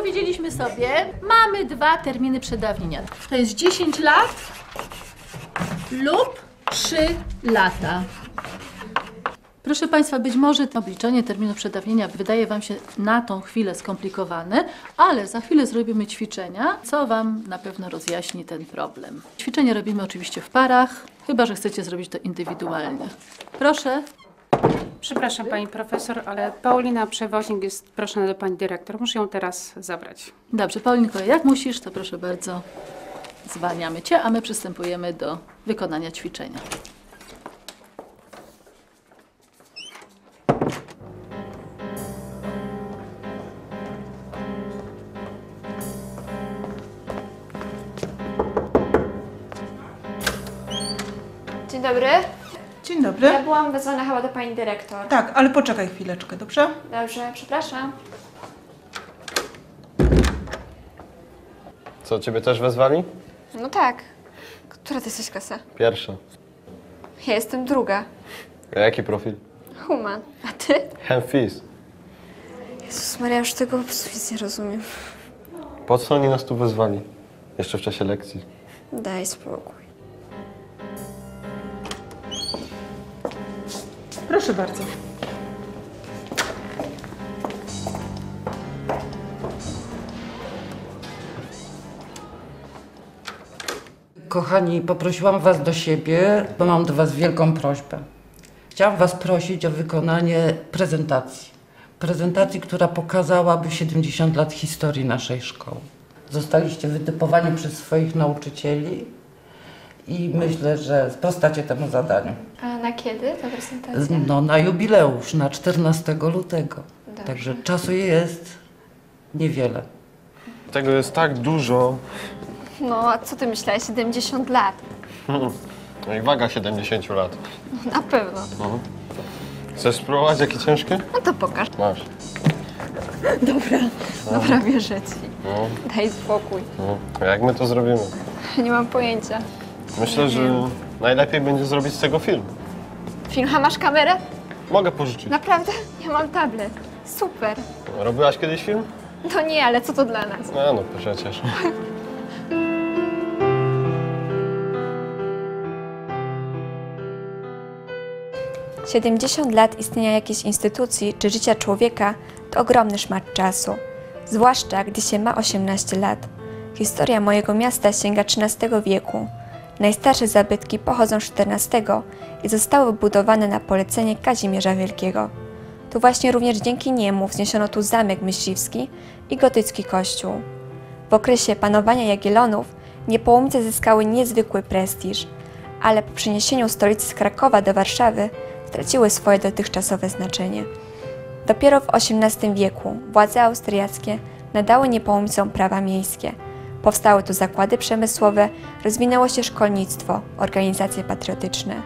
powiedzieliśmy sobie, mamy dwa terminy przedawnienia. To jest 10 lat lub 3 lata. Proszę Państwa, być może obliczenie terminu przedawnienia wydaje Wam się na tą chwilę skomplikowane, ale za chwilę zrobimy ćwiczenia, co Wam na pewno rozjaśni ten problem. Ćwiczenie robimy oczywiście w parach, chyba że chcecie zrobić to indywidualnie. Proszę. Przepraszam pani profesor, ale Paulina Przewoźnik jest proszona do pani dyrektor. Muszę ją teraz zabrać. Dobrze, Paulinko, jak musisz, to proszę bardzo, zwalniamy Cię, a my przystępujemy do wykonania ćwiczenia. Dzień dobry. Dzień dobry. Ja byłam wezwana chyba do pani dyrektor. Tak, ale poczekaj chwileczkę, dobrze? Dobrze, przepraszam. Co, ciebie też wezwali? No tak. Która ty jesteś klasa? Pierwsza. Ja jestem druga. A jaki profil? Human. A ty? Hemfis. Jezus Maria, już tego po prostu nic nie rozumiem. Po co oni nas tu wezwali? Jeszcze w czasie lekcji. Daj spokój. Proszę bardzo. Kochani, poprosiłam Was do siebie, bo mam do Was wielką prośbę. Chciałam Was prosić o wykonanie prezentacji. Prezentacji, która pokazałaby 70 lat historii naszej szkoły. Zostaliście wytypowani przez swoich nauczycieli i myślę, że sprostacie temu zadaniu. A na kiedy ta prezentacja? No, na jubileusz, na 14 lutego. Dobrze. Także czasu jest niewiele. Tego jest tak dużo. No, a co ty myślałeś? 70 lat. No i waga 70 lat. Na pewno. Chcesz spróbować, jakie ciężkie? No to pokaż. Masz. Dobra, wierzę ci. No, Daj spokój. no. A jak my to zrobimy? Nie mam pojęcia. Myślę, że najlepiej będzie zrobić z tego film. Film, a masz kamerę? Mogę pożyczyć. Naprawdę? Ja mam tablet. Super. Robiłaś kiedyś film? To nie, ale co to dla nas? No, no przecież. 70 lat istnienia jakiejś instytucji czy życia człowieka to ogromny szmat czasu, zwłaszcza gdy się ma 18 lat. Historia mojego miasta sięga XIII wieku. Najstarsze zabytki pochodzą z XIV i zostały budowane na polecenie Kazimierza Wielkiego. To właśnie również dzięki niemu wzniesiono tu zamek myśliwski i gotycki kościół. W okresie panowania Jagiellonów Niepołomice zyskały niezwykły prestiż, ale po przeniesieniu stolicy z Krakowa do Warszawy straciły swoje dotychczasowe znaczenie. Dopiero w XVIII wieku władze austriackie nadały Niepołomicom prawa miejskie. Powstały tu zakłady przemysłowe, rozwinęło się szkolnictwo, organizacje patriotyczne.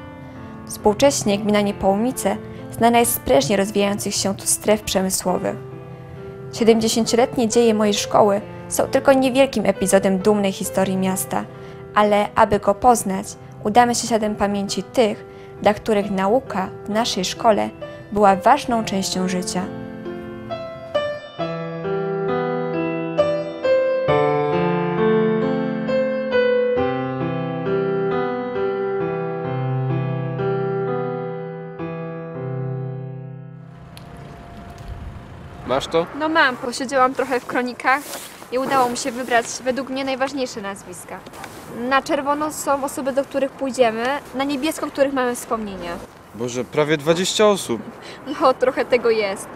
Współcześnie gmina Niepołomice znana jest z prężnie rozwijających się tu stref przemysłowych. 70-letnie dzieje mojej szkoły są tylko niewielkim epizodem dumnej historii miasta, ale aby go poznać, udamy się śladem pamięci tych, dla których nauka w naszej szkole była ważną częścią życia. Masz to? No mam, posiedziałam trochę w kronikach i udało mi się wybrać według mnie najważniejsze nazwiska. Na czerwono są osoby, do których pójdziemy, na niebiesko, których mamy wspomnienia. Boże, prawie 20 osób. No, trochę tego jest.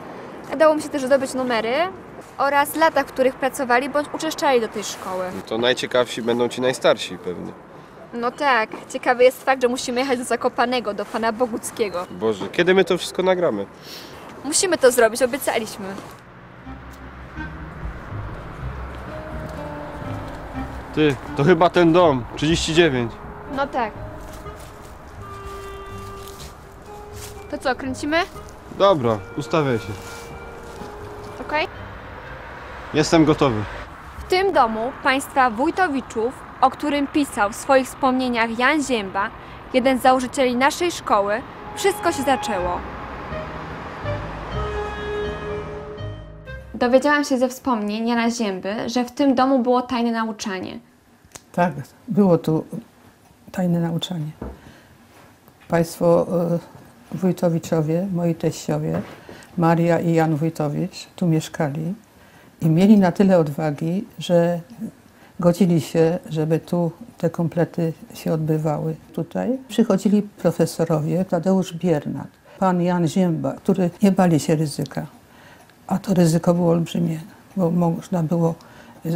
Udało mi się też zdobyć numery oraz lata, w których pracowali bądź uczęszczali do tej szkoły. To najciekawsi będą ci najstarsi pewnie. No tak, ciekawy jest fakt, że musimy jechać do Zakopanego, do pana Boguckiego. Boże, kiedy my to wszystko nagramy? Musimy to zrobić, obiecaliśmy. Ty, to chyba ten dom, 39. No tak. To co, kręcimy? Dobra, ustawiaj się. Okej? Jestem gotowy. W tym domu państwa Wójtowiczów, o którym pisał w swoich wspomnieniach Jan Zięba, jeden z założycieli naszej szkoły, wszystko się zaczęło. Dowiedziałam się ze wspomnień Jana Zięby, że w tym domu było tajne nauczanie. Tak, było tu tajne nauczanie. Państwo e, Wójtowiczowie, moi teściowie, Maria i Jan Wójtowicz tu mieszkali i mieli na tyle odwagi, że godzili się, żeby tu te komplety się odbywały. Tutaj przychodzili profesorowie, Tadeusz Biernat, pan Jan Zięba, który nie bali się ryzyka. A to ryzyko było olbrzymie, bo można było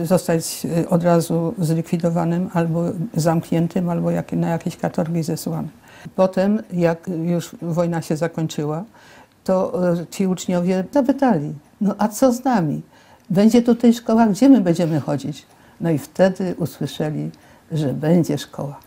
zostać e, od razu zlikwidowanym albo zamkniętym, albo jak, na jakieś katorgi zesłanym. Potem, jak już wojna się zakończyła, to e, ci uczniowie zapytali, no a co z nami? Będzie tutaj szkoła, gdzie my będziemy chodzić? No i wtedy usłyszeli, że będzie szkoła.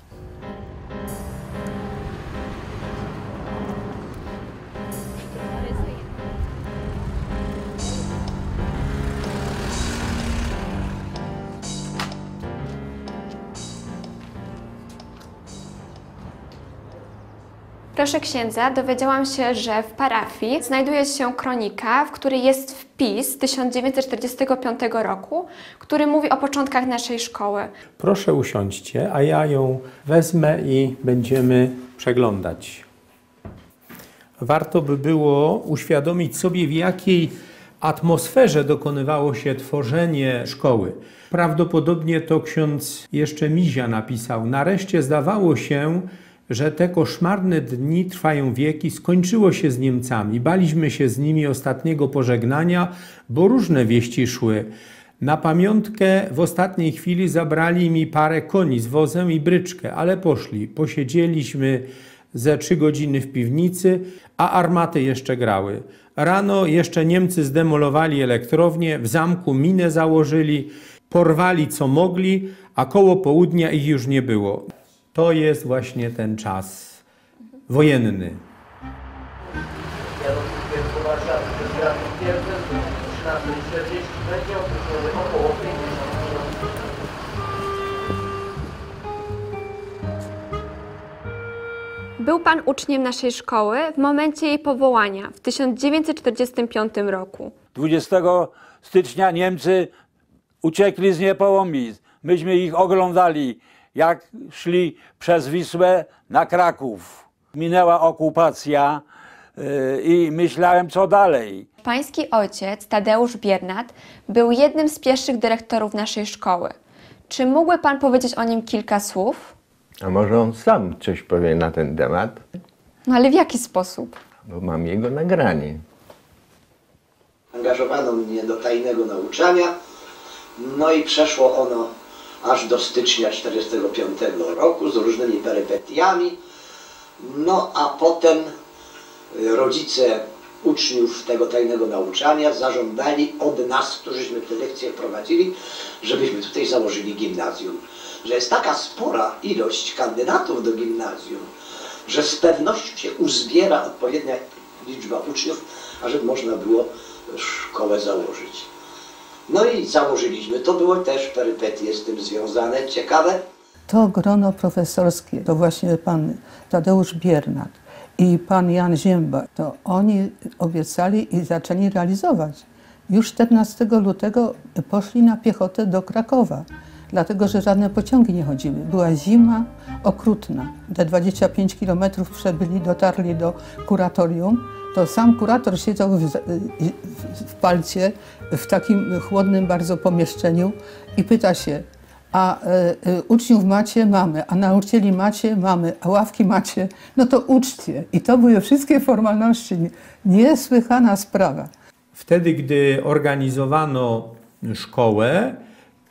Proszę księdza, dowiedziałam się, że w parafii znajduje się kronika, w której jest wpis z 1945 roku, który mówi o początkach naszej szkoły. Proszę usiądźcie, a ja ją wezmę i będziemy przeglądać. Warto by było uświadomić sobie, w jakiej atmosferze dokonywało się tworzenie szkoły. Prawdopodobnie to ksiądz jeszcze Mizia napisał. Nareszcie zdawało się, że te koszmarne dni trwają wieki, skończyło się z Niemcami. Baliśmy się z nimi ostatniego pożegnania, bo różne wieści szły. Na pamiątkę w ostatniej chwili zabrali mi parę koni z wozem i bryczkę, ale poszli. Posiedzieliśmy ze trzy godziny w piwnicy, a armaty jeszcze grały. Rano jeszcze Niemcy zdemolowali elektrownię, w zamku minę założyli, porwali co mogli, a koło południa ich już nie było. To jest właśnie ten czas wojenny. Był pan uczniem naszej szkoły w momencie jej powołania w 1945 roku. 20 stycznia Niemcy uciekli z Niepołomic. Myśmy ich oglądali, jak szli przez Wisłę na Kraków. Minęła okupacja yy, i myślałem, co dalej. Pański ojciec, Tadeusz Biernat, był jednym z pierwszych dyrektorów naszej szkoły. Czy mógłby pan powiedzieć o nim kilka słów? A może on sam coś powie na ten temat? No ale w jaki sposób? Bo mam jego nagranie. Angażowano mnie do tajnego nauczania, no i przeszło ono aż do stycznia 1945 roku z różnymi perypetiami. No a potem y, rodzice uczniów tego tajnego nauczania zażądali od nas, którzyśmy te lekcje prowadzili, żebyśmy tutaj założyli gimnazjum. Że jest taka spora ilość kandydatów do gimnazjum, że z pewnością się uzbiera odpowiednia liczba uczniów, ażeby można było szkołę założyć. No i założyliśmy. To były też perypetie z tym związane, ciekawe. To grono profesorskie, to właśnie pan Tadeusz Biernat i pan Jan Zięba, to oni obiecali i zaczęli realizować. Już 14 lutego poszli na piechotę do Krakowa, dlatego że żadne pociągi nie chodziły. Była zima okrutna. Te 25 kilometrów przebyli, dotarli do kuratorium. To sam kurator siedział w, w, palcie w takim chłodnym bardzo pomieszczeniu i pyta się, a e, uczniów macie? Mamy. A nauczycieli macie? Mamy. A ławki macie? No to uczcie. I to były wszystkie formalności. Niesłychana sprawa. Wtedy, gdy organizowano szkołę,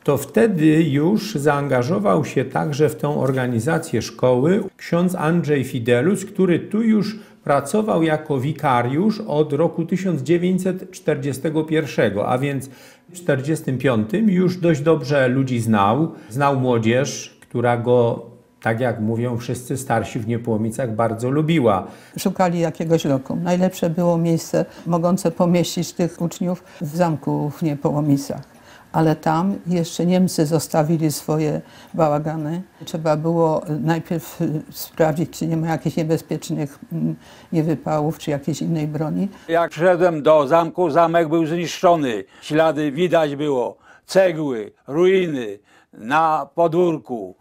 to wtedy już zaangażował się także w tę organizację szkoły ksiądz Andrzej Fidelus, który tu już pracował jako wikariusz od roku 1941, a więc w 1945 już dość dobrze ludzi znał, znał młodzież, która go, tak jak mówią wszyscy starsi w Niepołomicach, bardzo lubiła. Szukali jakiegoś lokum. Najlepsze było miejsce mogące pomieścić tych uczniów w zamku w Niepołomicach. Ale tam jeszcze Niemcy zostawili swoje bałagany. Trzeba było najpierw y, sprawdzić, czy nie ma jakichś niebezpiecznych mm, niewypałów, czy jakiejś innej broni. Jak wszedłem do zamku, zamek był zniszczony. Ślady widać było, cegły, ruiny na podwórku.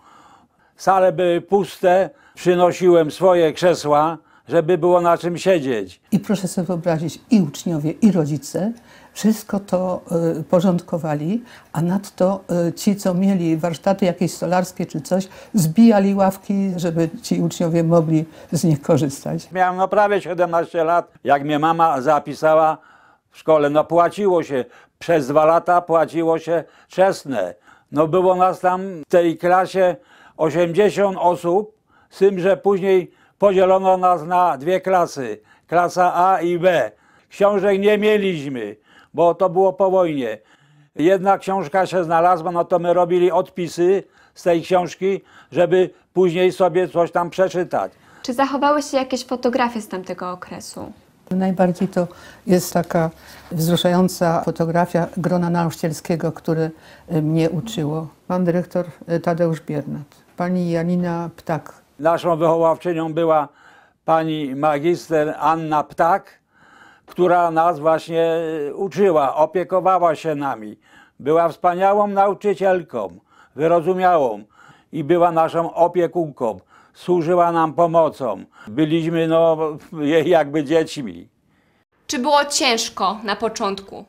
Sale były puste, przynosiłem swoje krzesła, żeby było na czym siedzieć. I proszę sobie wyobrazić, i uczniowie, i rodzice wszystko to y, porządkowali, a nadto y, ci, co mieli warsztaty jakieś stolarskie czy coś, zbijali ławki, żeby ci uczniowie mogli z nich korzystać. Miałem no prawie 17 lat, jak mnie mama zapisała w szkole. No płaciło się, przez dwa lata płaciło się czesne. No było nas tam w tej klasie 80 osób, z tym, że później podzielono nas na dwie klasy. Klasa A i B. Książek nie mieliśmy, bo to było po wojnie. Jedna książka się znalazła, no to my robili odpisy z tej książki, żeby później sobie coś tam przeczytać. Czy zachowały się jakieś fotografie z tamtego okresu? Najbardziej to jest taka wzruszająca fotografia grona nauczycielskiego, które mnie uczyło. Pan dyrektor y, Tadeusz Biernat, pani Janina Ptak, Naszą wychowawczynią była pani magister Anna Ptak, która nas właśnie uczyła, opiekowała się nami. Była wspaniałą nauczycielką, wyrozumiałą i była naszą opiekunką. Służyła nam pomocą. Byliśmy no, jej jakby dziećmi. Czy było ciężko na początku?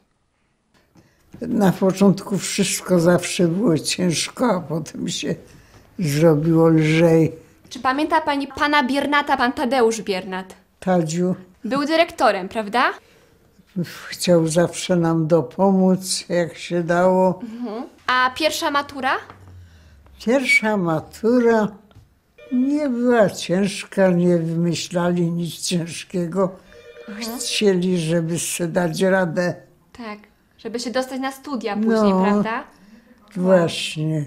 Na początku wszystko zawsze było ciężko, a potem się zrobiło lżej. Czy pamięta pani pana Biernata, pan Tadeusz Biernat? Tadziu Był dyrektorem, prawda? chciał zawsze nam dopomóc, jak się dało. A pierwsza matura? Pierwsza matura nie była ciężka, nie wymyślali nic ciężkiego. Chcieli, żeby sobie dać radę. Tak, żeby się dostać na studia później, No. prawda? Właśnie.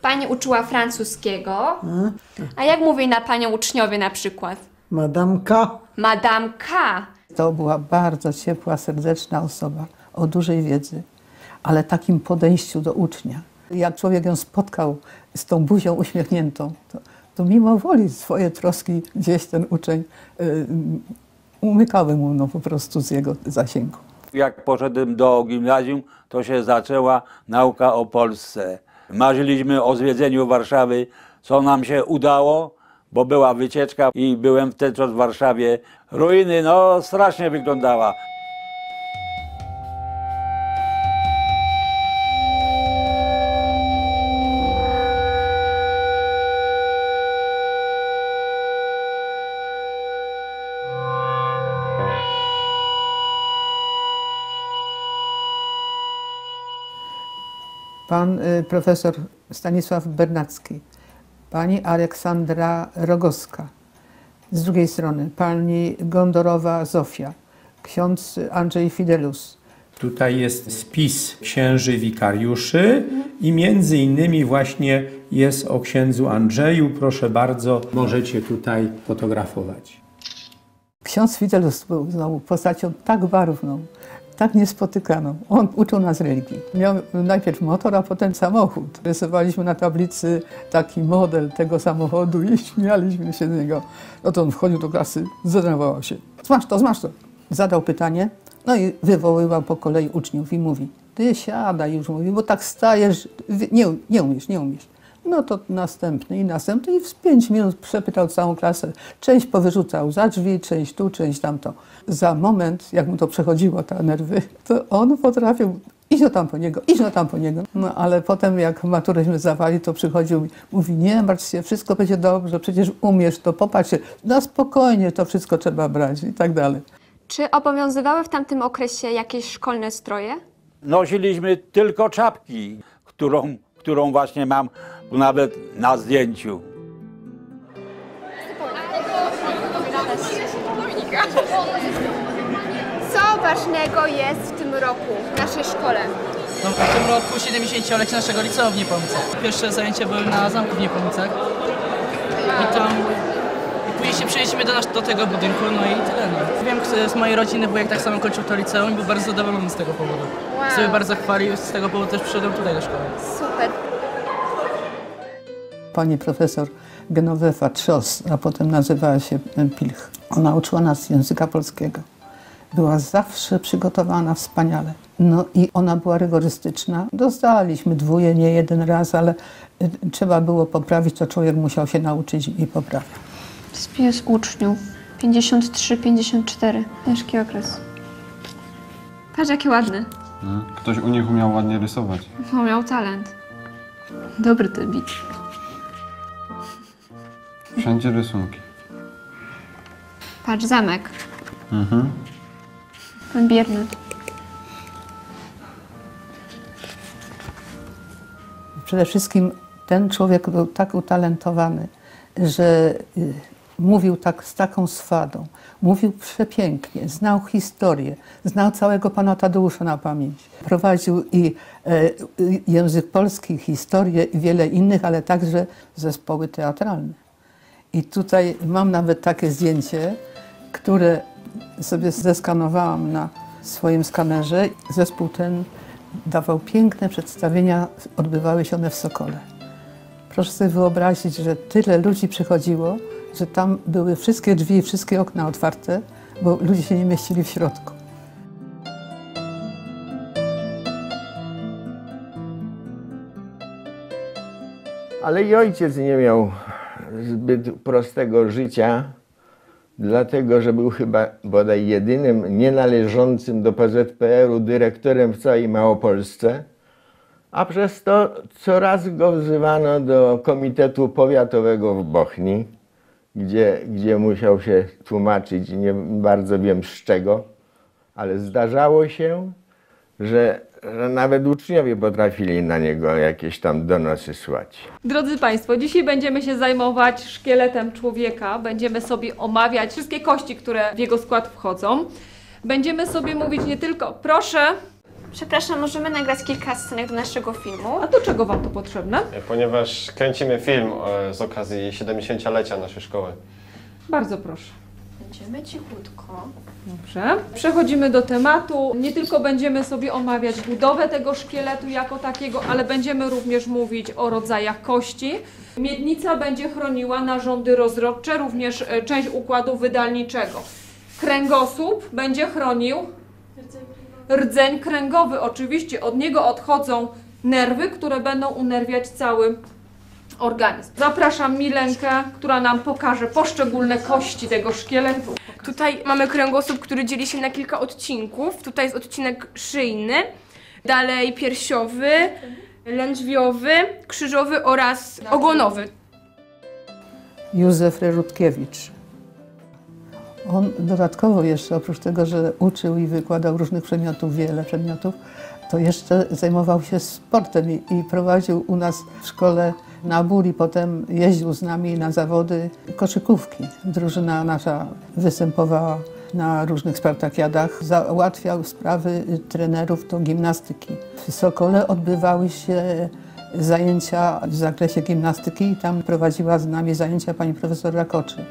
Pani uczyła francuskiego. A jak mówi na panią uczniowie na przykład? Madamka, Madame K. To była bardzo ciepła, serdeczna osoba o dużej wiedzy, ale takim podejściu do ucznia. Jak człowiek ją spotkał z tą buzią uśmiechniętą, to, to mimo woli swoje troski gdzieś ten uczeń y, umykały mu no, po prostu z jego zasięgu. Jak poszedłem do gimnazjum, to się zaczęła nauka o Polsce. Marzyliśmy o zwiedzeniu Warszawy, co nam się udało, bo była wycieczka i byłem wtedy w Warszawie. Ruiny, no strasznie wyglądała. Pan y, profesor Stanisław Bernacki, pani Aleksandra Rogowska, z drugiej strony pani Gondorowa Zofia, ksiądz Andrzej Fidelus, Tutaj jest spis księży wikariuszy i między innymi właśnie jest o księdzu Andrzeju. Proszę bardzo, możecie tutaj fotografować. Ksiądz Fidelus był znowu postacią tak barwną, tak niespotykaną. On uczył nas religii. Miał najpierw motor, a potem samochód. Rysowaliśmy na tablicy taki model tego samochodu i śmialiśmy się z niego. No to on wchodził do klasy, zdenerwował się. Zmasz to, zmasz to. Zadał pytanie, no i wywoływał po kolei uczniów i mówi, ty siadaj już, mówi, bo tak stajesz, nie, nie umiesz, nie umiesz. No to następny i następny i w pięć minut przepytał całą klasę. Część powyrzucał za drzwi, część tu, część tamto. Za moment, jak mu to przechodziło, te nerwy, to on potrafił idź no tam po niego, idź no tam po niego. No ale potem jak maturęśmy zdawali, to przychodził i mówi, nie martw się, wszystko będzie dobrze, przecież umiesz to, popatrz się, na spokojnie to wszystko trzeba brać i tak dalej. Czy obowiązywały w tamtym okresie jakieś szkolne stroje? Nosiliśmy tylko czapki, którą, którą właśnie mam nawet na zdjęciu. Co ważnego jest w tym roku w naszej szkole? No, w tym roku 70-lecie naszego liceum w Niepołomicach. Pierwsze zajęcia były na zamku w Niepołomicach. I tam i później Oczywiście przyjeździmy do, nas, do tego budynku, no i tyle. No. Wiem, kto z mojej rodziny wujek tak samo kończył to liceum i był bardzo zadowolony z tego powodu. Wow. Sobie bardzo chwalił, z tego powodu też przyszedłem tutaj do szkoły. Super. Pani profesor Genovefa Trzos, a potem nazywała się Pilch. Ona uczyła nas języka polskiego. Była zawsze przygotowana wspaniale. No i ona była rygorystyczna. Dostaliśmy dwóje, nie jeden raz, ale y, trzeba było poprawić, to człowiek musiał się nauczyć i poprawiać. Spis uczniów. 53-54. Ciężki okres. Patrz, jakie ładne. Ktoś u nich umiał ładnie rysować. No, miał talent. Dobry ten bit. Wszędzie rysunki. Patrz, zamek. Mhm. Pan bierny. Przede wszystkim ten człowiek był tak utalentowany, że y, mówił tak z taką swadą, mówił przepięknie, znał historię, znał całego pana Tadeusza na pamięć. Prowadził i e, y, język polski, historię i wiele innych, ale także zespoły teatralne. I tutaj mam nawet takie zdjęcie, które sobie zeskanowałam na swoim skanerze. Zespół ten dawał piękne przedstawienia, odbywały się one w Sokole. Proszę sobie wyobrazić, że tyle ludzi przychodziło, że tam były wszystkie drzwi, wszystkie okna otwarte, bo ludzie się nie mieścili w środku. Ale i ojciec nie miał zbyt prostego życia, dlatego że był chyba bodaj jedynym nienależącym do PZPR-u dyrektorem w całej Małopolsce, a przez to coraz go wzywano do Komitetu Powiatowego w Bochni, gdzie, gdzie musiał się tłumaczyć, nie bardzo wiem z czego, ale zdarzało się, że, że nawet uczniowie potrafili na niego jakieś tam donosy słać. Drodzy Państwo, dzisiaj będziemy się zajmować szkieletem człowieka. Będziemy sobie omawiać wszystkie kości, które w jego skład wchodzą. Będziemy sobie mówić nie tylko, proszę, Przepraszam, możemy nagrać kilka scenek do naszego filmu? a do czego Wam to potrzebne? Ponieważ kręcimy film e, z okazji 70-lecia naszej szkoły. Bardzo proszę. Będziemy cichutko. Dobrze. Przechodzimy do tematu. Nie tylko będziemy sobie omawiać budowę tego szkieletu jako takiego, ale będziemy również mówić o rodzajach kości. Miednica będzie chroniła narządy rozrodcze, również e, część układu wydalniczego. Kręgosłup będzie chronił rdzeń kręgowy. Oczywiście od niego odchodzą nerwy, które będą unerwiać cały organizm. Zapraszam Milenkę, która nam pokaże poszczególne kości tego szkieletu. Tutaj mamy kręgosłup, który dzieli się na kilka odcinków. Tutaj jest odcinek szyjny, dalej piersiowy, lędźwiowy, krzyżowy oraz ogonowy. Józef Rerutkiewicz. On dodatkowo jeszcze, oprócz tego, że uczył i wykładał różnych przedmiotów, wiele przedmiotów, to jeszcze zajmował się sportem i, i prowadził u nas w szkole nabór i potem jeździł z nami na zawody koszykówki. Drużyna nasza występowała na różnych spartakiadach, załatwiał sprawy trenerów do gimnastyki. W Sokole odbywały się zajęcia w zakresie gimnastyki i tam prowadziła z nami zajęcia pani profesor Rakoczy.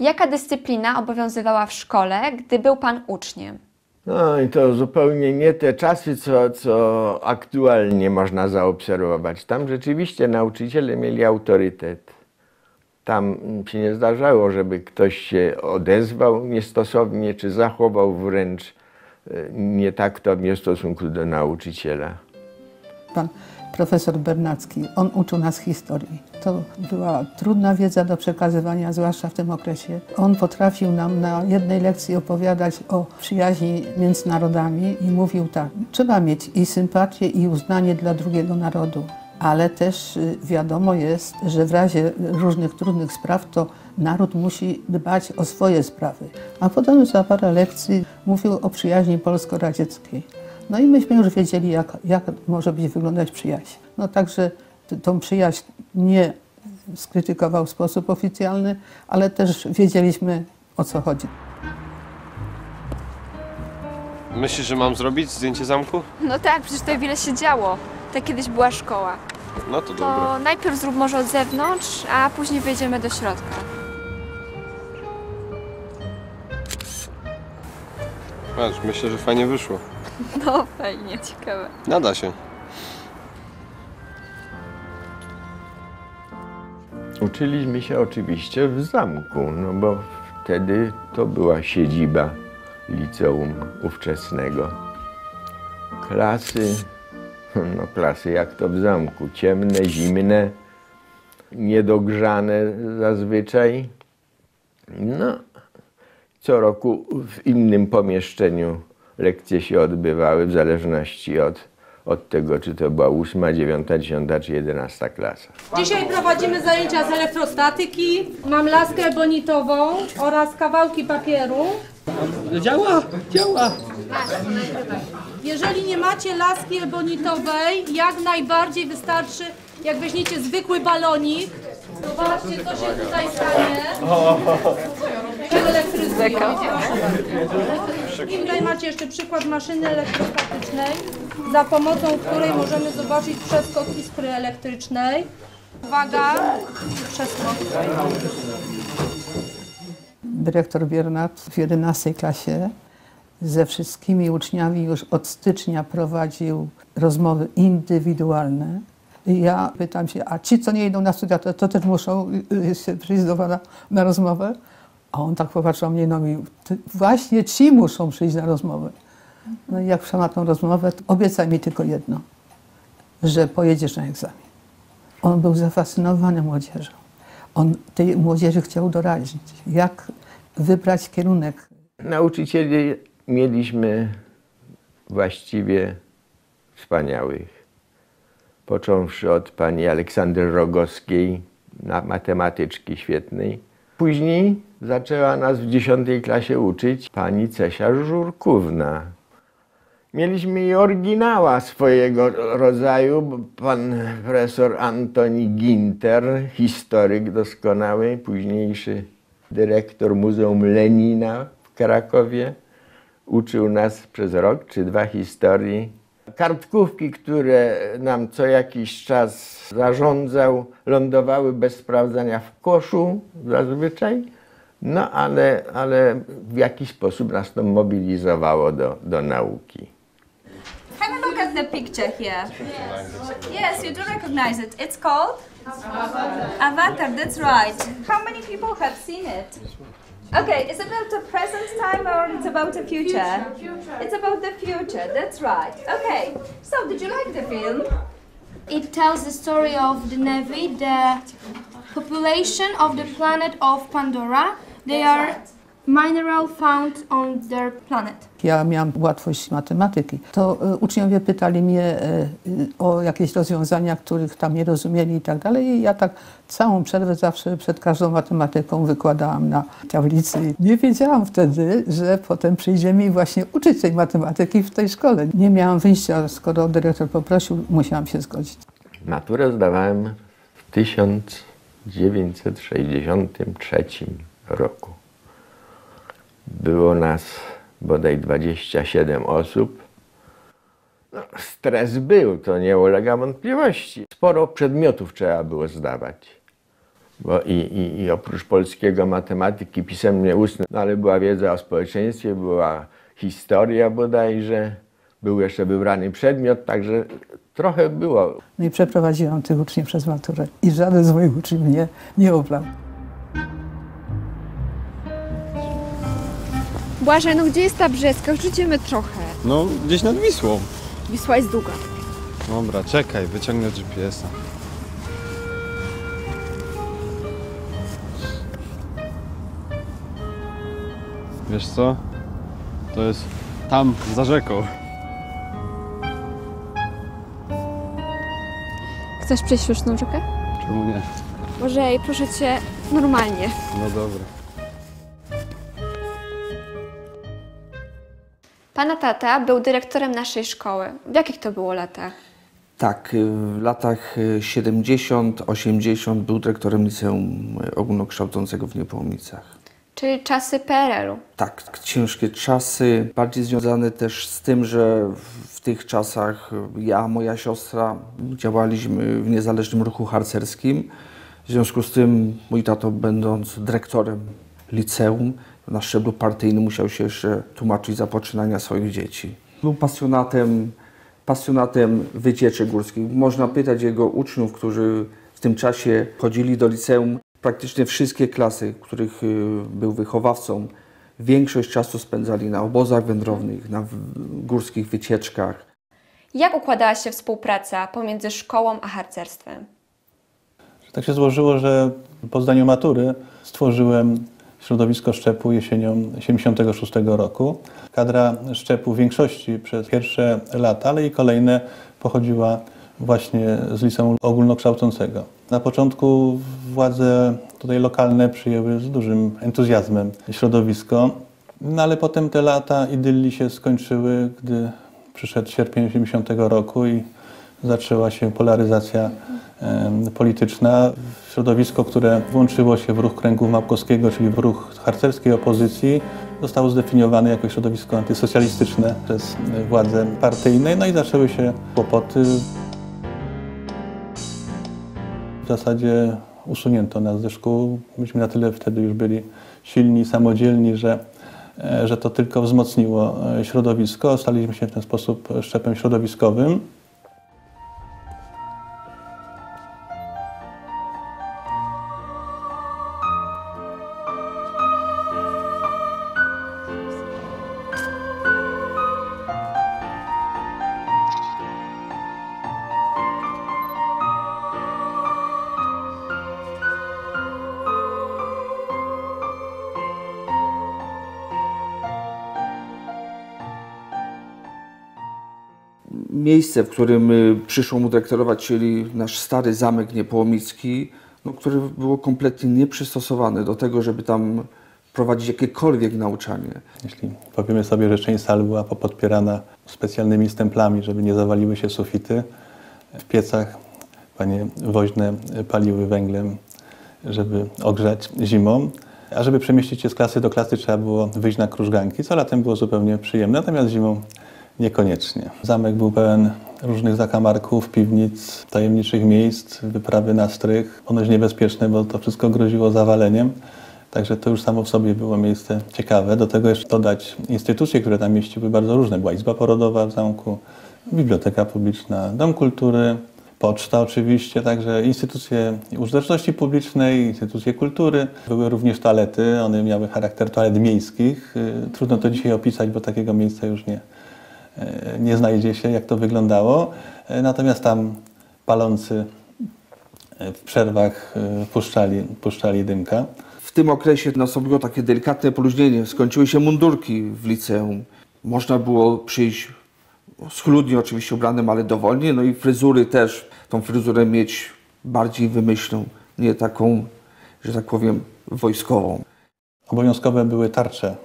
Jaka dyscyplina obowiązywała w szkole, gdy był Pan uczniem? No i to zupełnie nie te czasy, co, co aktualnie można zaobserwować. Tam rzeczywiście nauczyciele mieli autorytet. Tam się nie zdarzało, żeby ktoś się odezwał niestosownie, czy zachował wręcz e, nietaktownie w stosunku do nauczyciela. Pan profesor Bernacki, on uczył nas historii. To była trudna wiedza do przekazywania, zwłaszcza w tym okresie. On potrafił nam na jednej lekcji opowiadać o przyjaźni między narodami i mówił tak, trzeba mieć i sympatię, i uznanie dla drugiego narodu. Ale też y, wiadomo jest, że w razie różnych trudnych spraw to naród musi dbać o swoje sprawy. A potem za parę lekcji mówił o przyjaźni polsko-radzieckiej. No i myśmy już wiedzieli, jak, jak może być wyglądać przyjaźń. No także tą przyjaźń nie skrytykował w sposób oficjalny, ale też wiedzieliśmy, o co chodzi. Myślisz, że mam zrobić zdjęcie zamku? No tak, przecież tutaj wiele się działo. Tak kiedyś była szkoła. No to To dobra. najpierw zrób może od zewnątrz, a później wejdziemy do środka. Patrz, myślę, że fajnie wyszło. No fajnie, ciekawe. Nada się. Uczyliśmy się oczywiście w zamku, no bo wtedy to była siedziba liceum ówczesnego. Klasy, no klasy jak to w zamku, ciemne, zimne, niedogrzane zazwyczaj. No, co roku w innym pomieszczeniu lekcje się odbywały w zależności od, od tego, czy to była ósma, dziewiąta, dziesiąta czy jedenasta klasa. Dzisiaj prowadzimy zajęcia z elektrostatyki. Mam laskę bonitową oraz kawałki papieru. Działa, działa. Jeżeli nie macie laski ebonitowej, jak najbardziej wystarczy, jak weźmiecie zwykły balonik. Zobaczcie, co się tutaj stanie. Elektryzują. I tutaj macie jeszcze przykład maszyny elektrostatycznej, za pomocą której możemy zobaczyć przeskok iskry elektrycznej. Uwaga, przeskok. Dyrektor Biernat w 11 klasie ze wszystkimi uczniami już od stycznia prowadził rozmowy indywidualne. I ja pytam się, a ci, co nie idą na studia, to, to też muszą y, y, się przyjść do pana na rozmowę? A on tak popatrzył mnie, no i właśnie ci muszą przyjść na rozmowę. No i jak wszedł na tą rozmowę, to obiecaj mi tylko jedno, że pojedziesz na egzamin. On był zafascynowany młodzieżą. On tej młodzieży chciał doradzić, jak wybrać kierunek. Nauczycieli mieliśmy właściwie wspaniałych. Począwszy od pani Aleksandry Rogowskiej, matematyczki świetnej. Później zaczęła nas w dziesiątej klasie uczyć pani Cesia Żurkówna. Mieliśmy i oryginała swojego rodzaju, pan profesor Antoni Ginter, historyk doskonały, późniejszy dyrektor Muzeum Lenina w Krakowie. Uczył nas przez rok czy dwa historii. Kartkówki, które nam co jakiś czas zarządzał, lądowały bez sprawdzania w koszu zazwyczaj, no ale, ale w jakiś sposób nas to mobilizowało do, do nauki. Have a look at the picture here. Yes, you do recognize it. It's called Avatar. That's right. How many people have seen it? Okay, is it about the present time or it's about the future? It's about the future. That's right. Okay. So, did you like the film? It tells the story of the Navy, the population of the planet of Pandora. They are mineral found on their planet. Ja miałam łatwość matematyki. To y, uczniowie pytali mnie y, y, o jakieś rozwiązania, których tam nie rozumieli i tak dalej. I ja tak całą przerwę zawsze przed każdą matematyką wykładałam na tablicy. Nie wiedziałam wtedy, że potem przyjdzie mi właśnie uczyć tej matematyki w tej szkole. Nie miałam wyjścia, skoro dyrektor poprosił, musiałam się zgodzić. Maturę zdawałem w 1963 roku. Było nas bodaj 27 osób. No, stres był, to nie ulega wątpliwości. Sporo przedmiotów trzeba było zdawać. Bo i, i, i oprócz polskiego matematyki pisemnie ustne, no ale była wiedza o społeczeństwie, była historia bodajże, był jeszcze wybrany przedmiot, także trochę było. No i przeprowadziłam tych uczniów przez maturę. I żaden z moich uczniów mnie nie oblał. Błażej, no gdzie jest ta brzeska? Już idziemy trochę. No, gdzieś nad Wisłą. Wisła jest długa. Dobra, czekaj, wyciągnę GPS-a. Wiesz co? To jest tam, za rzeką. Chcesz przejść sztuczną rzekę? Czemu nie? Błażej, proszę cię, normalnie. No dobra. Pana tata był dyrektorem naszej szkoły. W jakich to było latach? Tak, y, w latach y, 70, 80 był dyrektorem liceum y, ogólnokształcącego w Niepołomicach. Czyli czasy PRL-u. Tak, ciężkie czasy, bardziej związane też z tym, że w tych czasach ja, moja siostra działaliśmy w niezależnym ruchu harcerskim. W związku z tym mój tato, będąc dyrektorem liceum, na szczeblu partyjnym musiał się jeszcze tłumaczyć za poczynania swoich dzieci. Był pasjonatem, pasjonatem wycieczek górskich. Można pytać jego uczniów, którzy w tym czasie chodzili do liceum, praktycznie wszystkie klasy, których y, był wychowawcą, większość czasu spędzali na obozach wędrownych, na górskich wycieczkach. Jak układała się współpraca pomiędzy szkołą a harcerstwem? Tak się złożyło, że po zdaniu matury stworzyłem środowisko szczepu jesienią 76 roku. Kadra szczepu w większości przez pierwsze lata, ale i kolejne pochodziła właśnie z liceum ogólnokształcącego. Na początku władze tutaj lokalne przyjęły z dużym entuzjazmem środowisko, no ale potem te lata idylli się skończyły, gdy przyszedł sierpień 80 roku i zaczęła się polaryzacja polityczna. Środowisko, które włączyło się w ruch kręgu Małkowskiego, czyli w ruch harcerskiej opozycji, zostało zdefiniowane jako środowisko antysocjalistyczne przez władze partyjne, no i zaczęły się kłopoty. W zasadzie usunięto nas ze szkół. Myśmy na tyle wtedy już byli silni, samodzielni, że, e, że to tylko wzmocniło e, środowisko. Staliśmy się w ten sposób szczepem środowiskowym. Miejsce, w którym y, przyszło mu dyrektorować, czyli nasz stary zamek Niepołomicki, no, które było kompletnie nieprzystosowane do tego, żeby tam prowadzić jakiekolwiek nauczanie. Jeśli powiemy sobie, że część sal była popodpierana specjalnymi stemplami, żeby nie zawaliły się sufity, w piecach panie woźne paliły węglem, żeby ogrzać zimą. A żeby przemieścić się z klasy do klasy, trzeba było wyjść na krużganki, co latem było zupełnie przyjemne, natomiast zimą niekoniecznie. Zamek był pełen różnych zakamarków, piwnic, tajemniczych miejsc, wyprawy na strych, ponoć niebezpieczne, bo to wszystko groziło zawaleniem. Także to już samo w sobie było miejsce ciekawe. Do tego jeszcze dodać instytucje, które tam mieściły bardzo różne. Była Izba Porodowa w zamku, Biblioteka Publiczna, Dom Kultury, Poczta oczywiście, także instytucje użyteczności publicznej, instytucje kultury. Były również toalety, one miały charakter toalet miejskich. Y, Trudno to dzisiaj opisać, bo takiego miejsca już nie, nie znajdzie się, jak to wyglądało. Y, Natomiast tam palący y, w przerwach puszczali, puszczali dymka. W tym okresie nastąpiło takie delikatne poluźnienie. Skończyły się mundurki w liceum. Można było przyjść schludnie oczywiście ubranym, ale dowolnie. No i fryzury też. Tą fryzurę mieć bardziej wymyślną, nie taką, że tak powiem, wojskową. Obowiązkowe były tarcze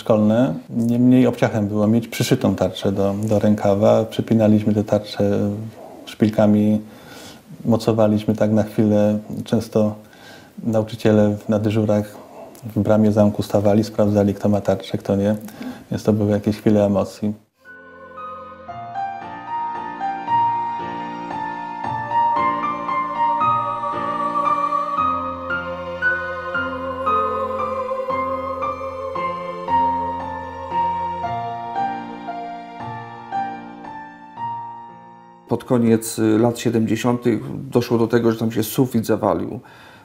szkolne. Niemniej obciachem było mieć przyszytą tarczę do, do rękawa. Przypinaliśmy te tarcze szpilkami, mocowaliśmy tak na chwilę. Często nauczyciele na dyżurach w bramie zamku stawali, sprawdzali kto ma tarczę, kto nie. Więc to były jakieś chwile emocji. Koniec y, lat 70. doszło do tego, że tam się sufit zawalił.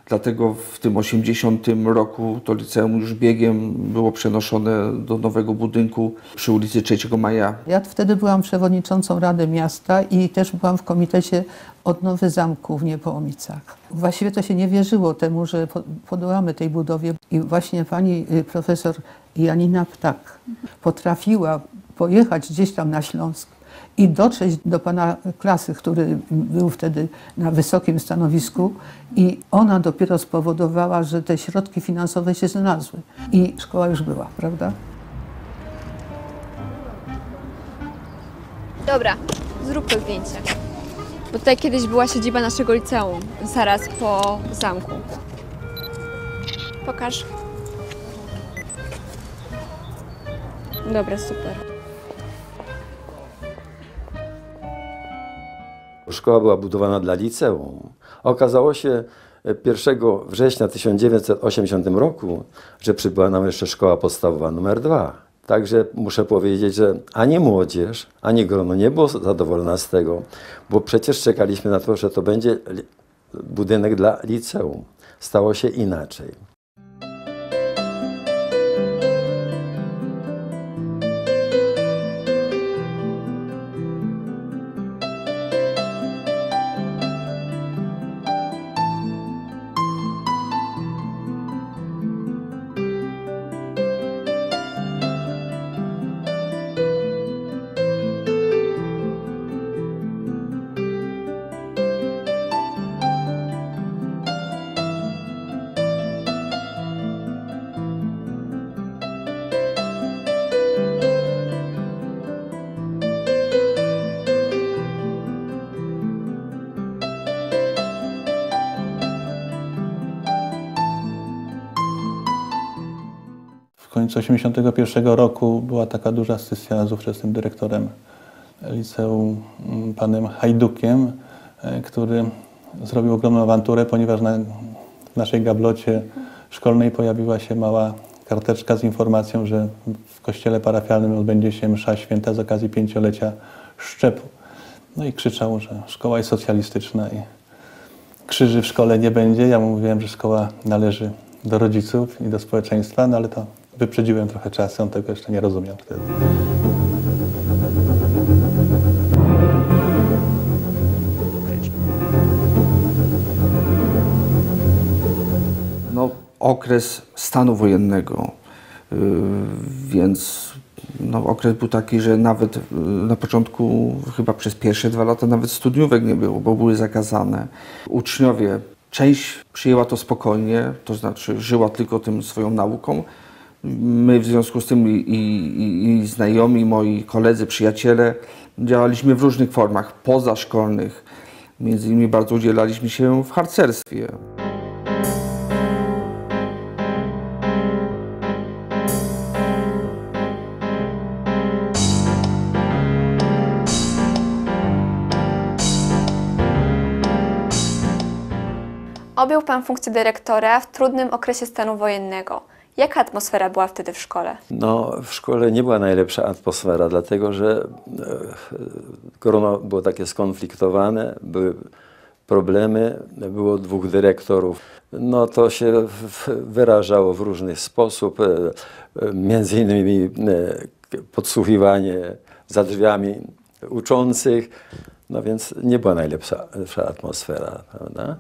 Dlatego w tym 80 roku to liceum już biegiem było przenoszone do nowego budynku przy ulicy 3 Maja. Ja wtedy byłam przewodniczącą Rady Miasta i też byłam w komitecie odnowy zamku w Niepołomicach. Właściwie to się nie wierzyło temu, że po- podołamy tej budowie i właśnie pani y, profesor Janina Ptak potrafiła pojechać gdzieś tam na Śląsk i dotrzeć do pana klasy, który był wtedy na wysokim stanowisku i ona dopiero spowodowała, że te środki finansowe się znalazły i szkoła już była, prawda? Dobra, zrób to zdjęcie. Bo tutaj kiedyś była siedziba naszego liceum, zaraz po zamku. Pokaż. Dobra, super. Szkoła była budowana dla liceum. Okazało się 1 września 1980 roku, że przybyła nam jeszcze szkoła podstawowa numer 2. Także muszę powiedzieć, że ani młodzież, ani grono nie było zadowolona z tego, bo przecież czekaliśmy na to, że to będzie budynek dla liceum. Stało się inaczej. 1981 roku była taka duża sesja z ówczesnym dyrektorem liceum, mm, panem Hajdukiem, e, który zrobił ogromną awanturę, ponieważ na naszej gablocie szkolnej pojawiła się mała karteczka z informacją, że w kościele parafialnym odbędzie się msza święta z okazji pięciolecia szczepu. No i krzyczał, że szkoła jest socjalistyczna i krzyży w szkole nie będzie. Ja mu mówiłem, że szkoła należy do rodziców i do społeczeństwa, no ale to wyprzedziłem trochę czas, on tego jeszcze nie rozumiał wtedy. no, okres stanu wojennego, yy, więc no, okres był taki, że nawet yy, na początku, chyba przez pierwsze dwa lata, nawet studniówek nie było, bo były zakazane. Uczniowie, część przyjęła to spokojnie, to znaczy żyła tylko tym swoją nauką. My w związku z tym i, i, i znajomi, moi koledzy, przyjaciele działaliśmy w różnych formach pozaszkolnych. Między innymi bardzo udzielaliśmy się w harcerstwie. Objął Pan funkcję dyrektora w trudnym okresie stanu wojennego. Jaka atmosfera była wtedy w szkole? No, w szkole nie była najlepsza atmosfera, dlatego że e, grono było takie skonfliktowane, były problemy, było dwóch dyrektorów. No to się wyrażało w różny sposób, e, e, między innymi e, podsłuchiwanie za drzwiami uczących, no więc nie była najlepsza lepsza atmosfera, prawda?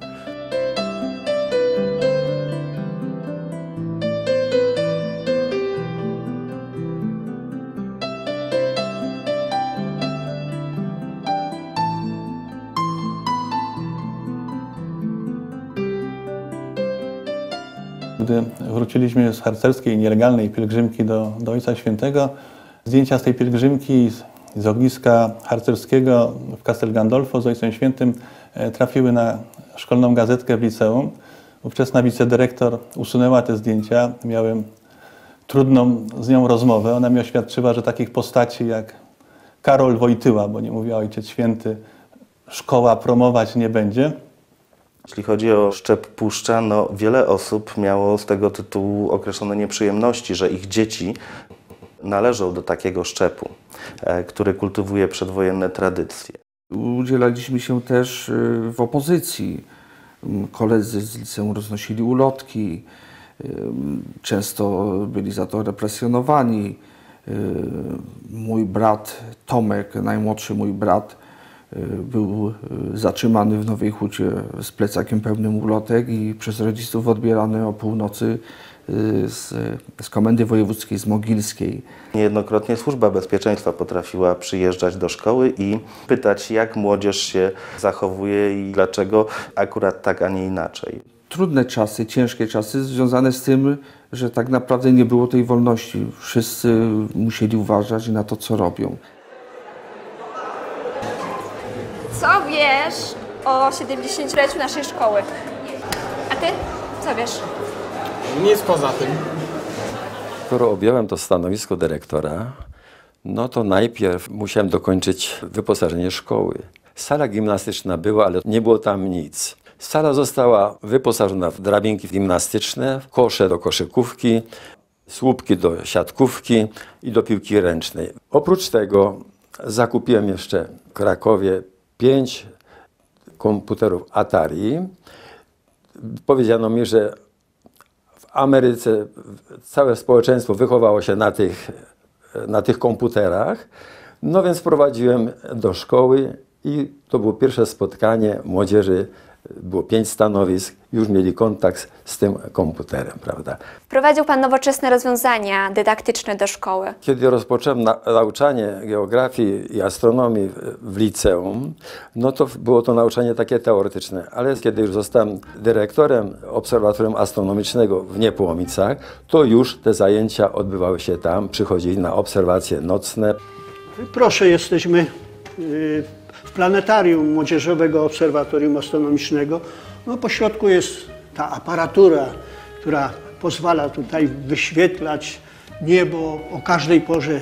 Gdy wróciliśmy z harcerskiej, nielegalnej pielgrzymki do, do Ojca Świętego, zdjęcia z tej pielgrzymki z, z ogniska harcerskiego w Castel Gandolfo z Ojcem Świętym e, trafiły na szkolną gazetkę w liceum. Ówczesna wicedyrektor usunęła te zdjęcia. Miałem trudną z nią rozmowę. Ona mi oświadczyła, że takich postaci jak Karol Wojtyła, bo nie mówiła Ojciec Święty, szkoła promować nie będzie. Jeśli chodzi o szczep puszcza, no wiele osób miało z tego tytułu określone nieprzyjemności, że ich dzieci należą do takiego szczepu, e, który kultywuje przedwojenne tradycje. Udzielaliśmy się też y, w opozycji. Mm, Koledzy z liceum roznosili ulotki, ym, często byli za to represjonowani. Mój brat Tomek, najmłodszy mój brat, był y, zatrzymany w Nowej Hucie z plecakiem pełnym ulotek i przez rodziców odbierany o północy y, z, z Komendy Wojewódzkiej, z Mogilskiej. Niejednokrotnie Służba Bezpieczeństwa potrafiła przyjeżdżać do szkoły i pytać, jak młodzież się zachowuje i dlaczego akurat tak, a nie inaczej. trudne czasy, ciężkie czasy związane z tym, że tak naprawdę nie było tej wolności. Wszyscy musieli uważać na to, co robią. Co wiesz o 70-leciu naszej szkoły? A ty? Co wiesz? Nic poza tym. Skoro objąłem to stanowisko dyrektora, no to najpierw musiałem dokończyć wyposażenie szkoły. Sala gimnastyczna była, ale nie było tam nic. Sala została wyposażona w drabinki gimnastyczne, kosze do koszykówki, słupki do siatkówki i do piłki ręcznej. Oprócz tego zakupiłem jeszcze w Krakowie pięć komputerów Atari. Powiedziano mi, że w Ameryce całe społeczeństwo wychowało się na tych, na tych komputerach. No więc wprowadziłem do szkoły i to było pierwsze spotkanie młodzieży. Było pięć stanowisk, już mieli kontakt z tym komputerem, prawda? Wprowadził Pan nowoczesne rozwiązania dydaktyczne do szkoły. Kiedy rozpocząłem na, nauczanie geografii i astronomii w, liceum, no to było to nauczanie takie teoretyczne, ale kiedy już zostałem dyrektorem Obserwatorium Astronomicznego w Niepołomicach, to już te zajęcia odbywały się tam, przychodzili na obserwacje nocne. Proszę, jesteśmy y, w planetarium Młodzieżowego Obserwatorium Astronomicznego. No, po środku jest ta aparatura, która pozwala tutaj wyświetlać niebo o każdej porze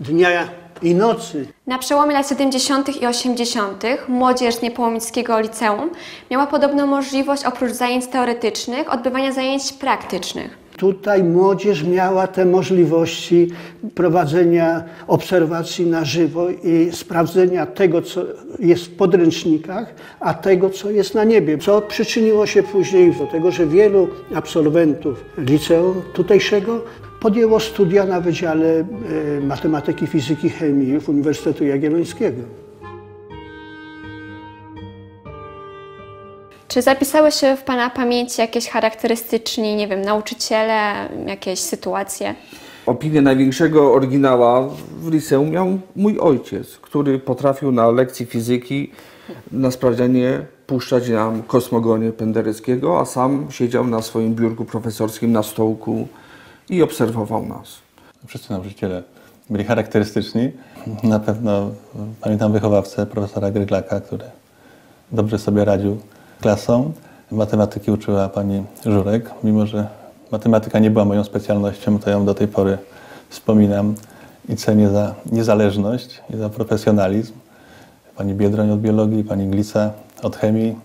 dnia i nocy. Na przełomie lat 70. i 80. młodzież Niepołomickiego Liceum miała podobną możliwość oprócz zajęć teoretycznych odbywania zajęć praktycznych. Tutaj młodzież miała te możliwości prowadzenia obserwacji na żywo i sprawdzenia tego, co jest w podręcznikach, a tego, co jest na niebie. Co przyczyniło się później do tego, że wielu absolwentów liceum tutejszego podjęło studia na Wydziale e, Matematyki, Fizyki, Chemii Uniwersytetu Jagiellońskiego. Czy zapisały się w Pana pamięci jakieś charakterystyczni, nie wiem, nauczyciele, jakieś sytuacje? Opinię największego oryginała w liceum miał mój ojciec, który potrafił na lekcji fizyki na sprawdzianie puszczać nam kosmogonię Pendereckiego, a sam siedział na swoim biurku profesorskim na stołku i obserwował nas. Wszyscy nauczyciele byli charakterystyczni. Na pewno pamiętam wychowawcę profesora Gryglaka, który dobrze sobie radził klasą. Matematyki uczyła pani Żurek, mimo że matematyka nie była moją specjalnością, to ją do tej pory wspominam i cenię za niezależność i za profesjonalizm. Pani Biedroń od biologii, pani Glica od chemii,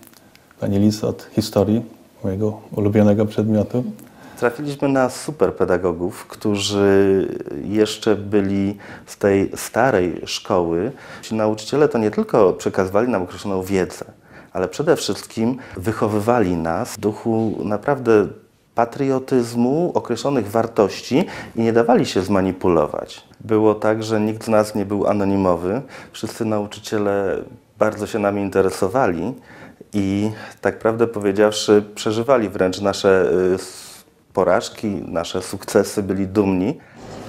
pani Lis od historii, mojego ulubionego przedmiotu. Trafiliśmy na super pedagogów, którzy jeszcze byli z tej starej szkoły. Ci nauczyciele to nie tylko przekazywali nam określoną wiedzę, ale przede wszystkim wychowywali nas w duchu naprawdę patriotyzmu, określonych wartości i nie dawali się zmanipulować. Było tak, że nikt z nas nie był anonimowy. Wszyscy nauczyciele bardzo się nami interesowali i tak prawdę powiedziawszy, przeżywali wręcz nasze y, porażki, nasze sukcesy, byli dumni.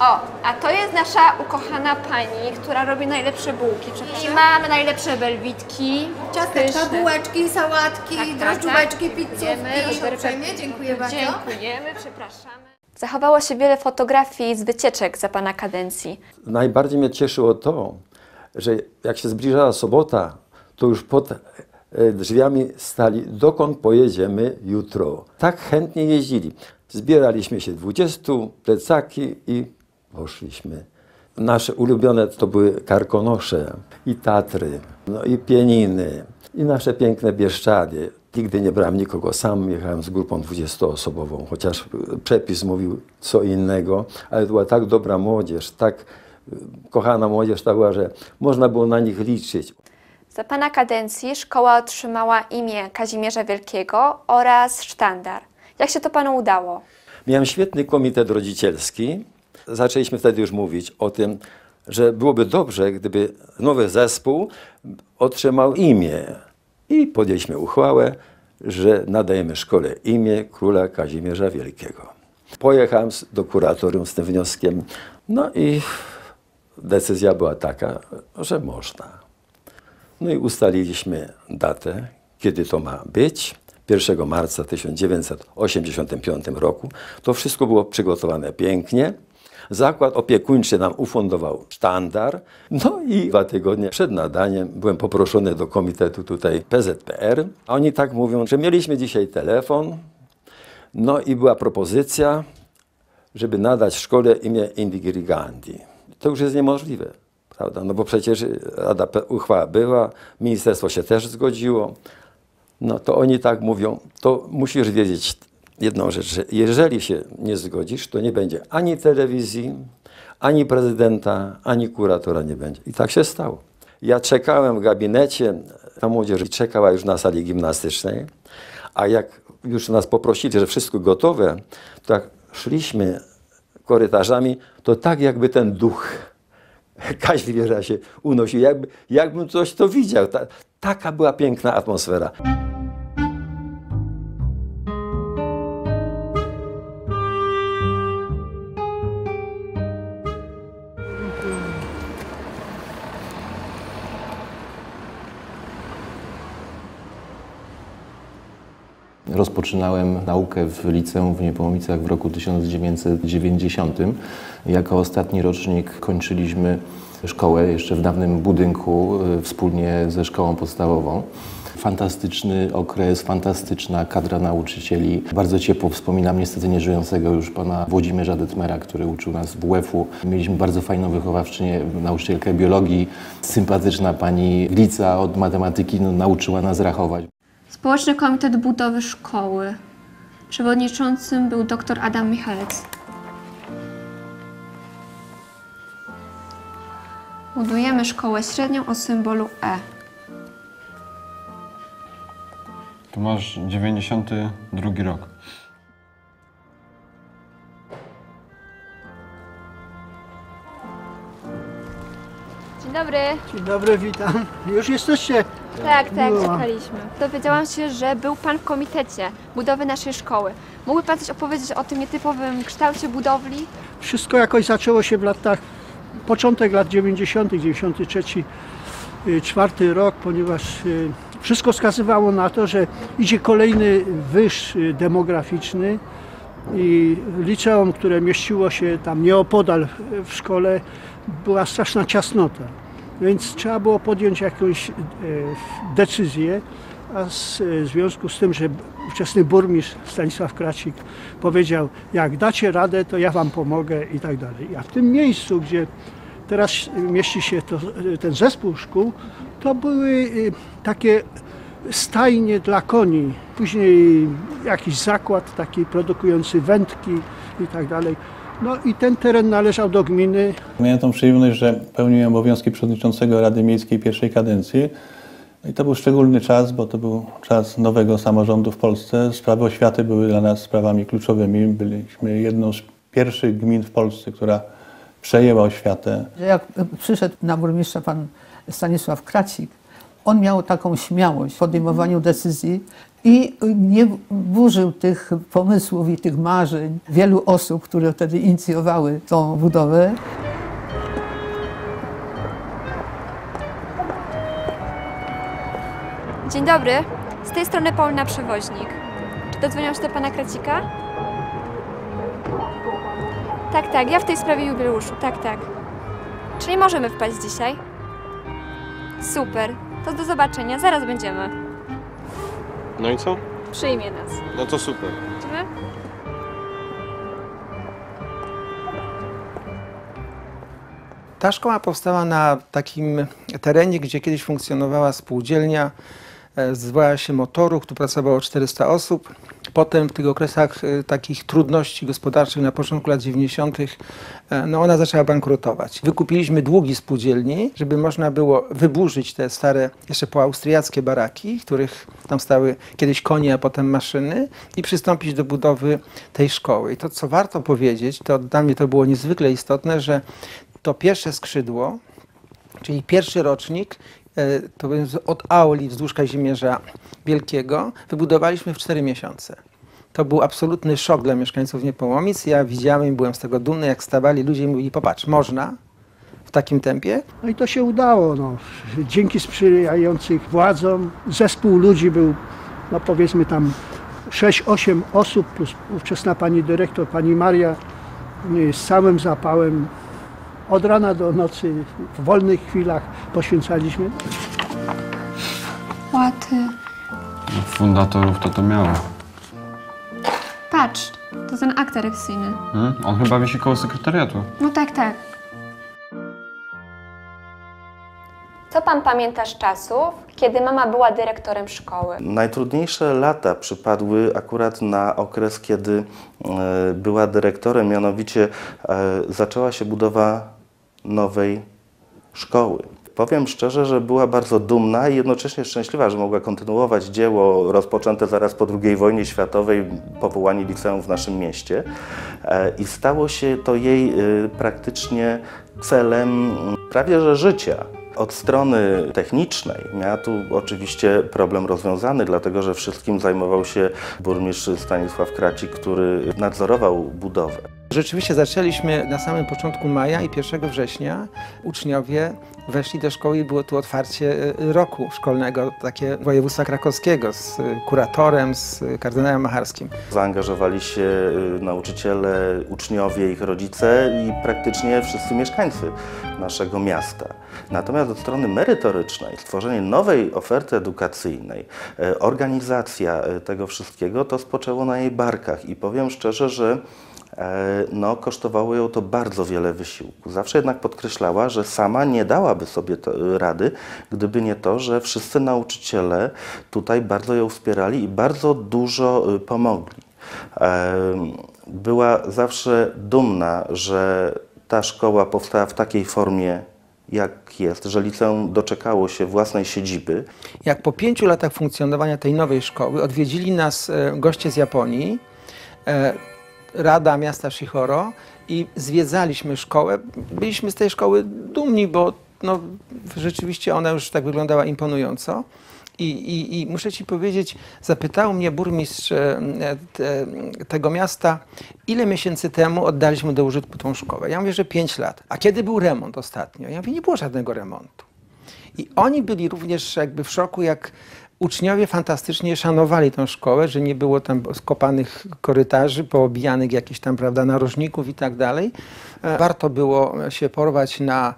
O, a to jest nasza ukochana pani, która robi najlepsze bułki. I mamy najlepsze belwitki. Ciasteczka, pyszne. bułeczki, sałatki, Tak, tak, drożdżóweczki, tak. pizzówki. Uprzejmie, dziękuję bardzo. Dziękujemy, przepraszamy. Zachowało się wiele fotografii z wycieczek za pana kadencji. Najbardziej mnie cieszyło to, że jak się zbliżała sobota, to już pod e, drzwiami stali, dokąd pojedziemy jutro. Tak chętnie jeździli. Zbieraliśmy się 20, plecaki i poszliśmy. Nasze ulubione to były Karkonosze i Tatry, no i Pieniny i nasze piękne Bieszczady. Nigdy nie brałem nikogo sam, jechałem z grupą 20-osobową, chociaż przepis mówił co innego, ale była tak dobra młodzież, tak y, kochana młodzież ta była, że można było na nich liczyć. Za pana kadencji szkoła otrzymała imię Kazimierza Wielkiego oraz sztandar. Jak się to panu udało? Miałem świetny komitet rodzicielski. Zaczęliśmy wtedy już mówić o tym, że byłoby dobrze, gdyby nowy zespół otrzymał imię. I podjęliśmy uchwałę, że nadajemy szkole imię króla Kazimierza Wielkiego. Pojechałem do kuratorium z tym wnioskiem, no i decyzja była taka, że można. No i ustaliliśmy datę, kiedy to ma być. 1 marca 1985 roku. To wszystko było przygotowane pięknie. Zakład opiekuńczy nam ufundował sztandar. No i dwa tygodnie przed nadaniem byłem poproszony do komitetu tutaj PZPR. A oni tak mówią, że mieliśmy dzisiaj telefon. No i była propozycja, żeby nadać szkole imię Indigi Gandhi. To już jest niemożliwe, prawda? No bo przecież Rada uchwała była, ministerstwo się też zgodziło. No to oni tak mówią, to musisz wiedzieć jedną rzecz, że jeżeli się nie zgodzisz, to nie będzie ani telewizji, ani prezydenta, ani kuratora nie będzie. I tak się stało. Ja czekałem w gabinecie, ta młodzież czekała już na sali gimnastycznej, a jak już nas poprosili, że wszystko gotowe, to jak szliśmy korytarzami, to tak jakby ten duch Kaźmierza się unosił, jakby, jakbym coś to widział. Ta, taka była piękna atmosfera. Rozpoczynałem naukę w liceum w Niepołomicach w roku 1990. Jako ostatni rocznik kończyliśmy szkołę jeszcze w dawnym budynku y, wspólnie ze szkołą podstawową. Fantastyczny okres, fantastyczna kadra nauczycieli. Bardzo ciepło wspominam niestety nieżyjącego już pana Włodzimierza Detmera, który uczył nas WF-u. Mieliśmy bardzo fajną wychowawczynię, nauczycielkę biologii. Sympatyczna pani Glica od matematyki no, nauczyła nas rachować. Społeczny Komitet Budowy Szkoły. Przewodniczącym był dr Adam Michalec. Budujemy szkołę średnią o symbolu E. Tu masz 92 rok. Dzień dobry. Dzień dobry, witam. Już jesteście? Tak, tak, czekaliśmy. Dowiedziałam się, że był Pan w komitecie budowy naszej szkoły. Mógłby Pan coś opowiedzieć o tym nietypowym kształcie budowli? Wszystko jakoś zaczęło się w latach, początek lat 90., 93, y, czwarty rok, ponieważ y, wszystko wskazywało na to, że idzie kolejny wyż y, demograficzny i liceum, które mieściło się tam nieopodal w- w szkole, była straszna ciasnota. Więc trzeba było podjąć jakąś e, decyzję, a z, w związku z tym, że ówczesny burmistrz Stanisław Kracik powiedział, jak dacie radę, to ja wam pomogę i tak dalej. A w tym miejscu, gdzie teraz mieści się to, ten zespół szkół, to były e, takie stajnie dla koni, później jakiś zakład taki produkujący wędki i tak dalej. No i ten teren należał do gminy, Miałem tą przyjemność, że pełniłem obowiązki przewodniczącego Rady Miejskiej pierwszej kadencji. No I to był szczególny czas, bo to był czas nowego samorządu w Polsce. Sprawy oświaty były dla nas sprawami kluczowymi. Byliśmy jedną z pierwszych gmin w Polsce, która przejęła oświatę. Jak przyszedł na burmistrza pan Stanisław Kracik, on miał taką śmiałość w podejmowaniu decyzji i nie burzył tych pomysłów i tych marzeń wielu osób, które wtedy inicjowały tą budowę. Dzień dobry. Z tej strony Paulina Przewoźnik. Czy dodzwoniłam się do pana Kracika? Tak, tak, ja w tej sprawie jubileuszu, tak, tak. Czyli możemy wpaść dzisiaj? Super. To do zobaczenia, zaraz będziemy. No i co? Przyjmie nas. No to super. Idziemy? Ta szkoła powstała na takim terenie, gdzie kiedyś funkcjonowała spółdzielnia. e, Zwała się Motorów, tu pracowało 400 osób. Potem w tych okresach e, takich trudności gospodarczych na początku lat 90. e, no ona zaczęła bankrutować. Wykupiliśmy długi spółdzielni, żeby można było wyburzyć te stare, jeszcze poaustriackie baraki, których tam stały kiedyś konie, a potem maszyny i przystąpić do budowy tej szkoły. I to, co warto powiedzieć, to dla mnie to było niezwykle istotne, że to pierwsze skrzydło, czyli pierwszy rocznik, to jest od Auli wzdłuż Kazimierza Wielkiego, wybudowaliśmy w 4 miesiące. To był absolutny szok dla mieszkańców Niepołomic. Ja widziałem i byłem z tego dumny, jak stawali ludzie i mówili, popatrz, można w takim tempie? No i to się udało. No. Dzięki sprzyjających władzom zespół ludzi był, no powiedzmy tam 6-8 osób, plus ówczesna pani dyrektor, pani Maria, y, z całym zapałem od rana do nocy, w wolnych chwilach poświęcaliśmy. Łaty. No, fundatorów to to miało. Patrz, To ten akt erekcyjny. Hmm? On chyba wisi koło sekretariatu. No tak, tak. Co pan pamięta z czasów, kiedy mama była dyrektorem szkoły? Najtrudniejsze lata przypadły akurat na okres, kiedy e, była dyrektorem, mianowicie e, zaczęła się budowa nowej szkoły. Powiem szczerze, że była bardzo dumna i jednocześnie szczęśliwa, że mogła kontynuować dzieło rozpoczęte zaraz po II wojnie światowej, powołanie liceum w naszym mieście. E, I stało się to jej e, praktycznie celem m, prawie że życia. Od strony technicznej miała tu oczywiście problem rozwiązany, dlatego że wszystkim zajmował się burmistrz Stanisław Kracik, który nadzorował budowę. Rzeczywiście zaczęliśmy na samym początku maja i 1 września uczniowie weszli do szkoły i było tu otwarcie y, roku szkolnego, takie województwa krakowskiego z kuratorem, z kardynałem Macharskim. Zaangażowali się y, nauczyciele, uczniowie, ich rodzice i praktycznie wszyscy mieszkańcy naszego miasta. Natomiast od strony merytorycznej, stworzenie nowej oferty edukacyjnej, e, organizacja e, tego wszystkiego, to spoczęło na jej barkach i powiem szczerze, że e, no, kosztowało ją to bardzo wiele wysiłku. Zawsze jednak podkreślała, że sama nie dałaby sobie to, rady, gdyby nie to, że wszyscy nauczyciele tutaj bardzo ją wspierali i bardzo dużo pomogli. Była zawsze dumna, że ta szkoła powstała w takiej formie, jak jest, że liceum doczekało się własnej siedziby. Jak po pięciu latach funkcjonowania tej nowej szkoły odwiedzili nas e, goście z Japonii, e, Rada Miasta Shihoro i zwiedzaliśmy szkołę. Byliśmy z tej szkoły dumni, bo no, rzeczywiście ona już tak wyglądała imponująco. I, i, I muszę Ci powiedzieć, zapytał mnie burmistrz e, te, tego miasta, ile miesięcy temu oddaliśmy do użytku tą szkołę. Ja mówię, że 5 lat. A kiedy był remont ostatnio? Ja mówię, nie było żadnego remontu. I oni byli również jakby w szoku, jak uczniowie fantastycznie szanowali tę szkołę, że nie było tam skopanych korytarzy, poobijanych jakichś tam, prawda, narożników i tak dalej. E, Warto było się porwać na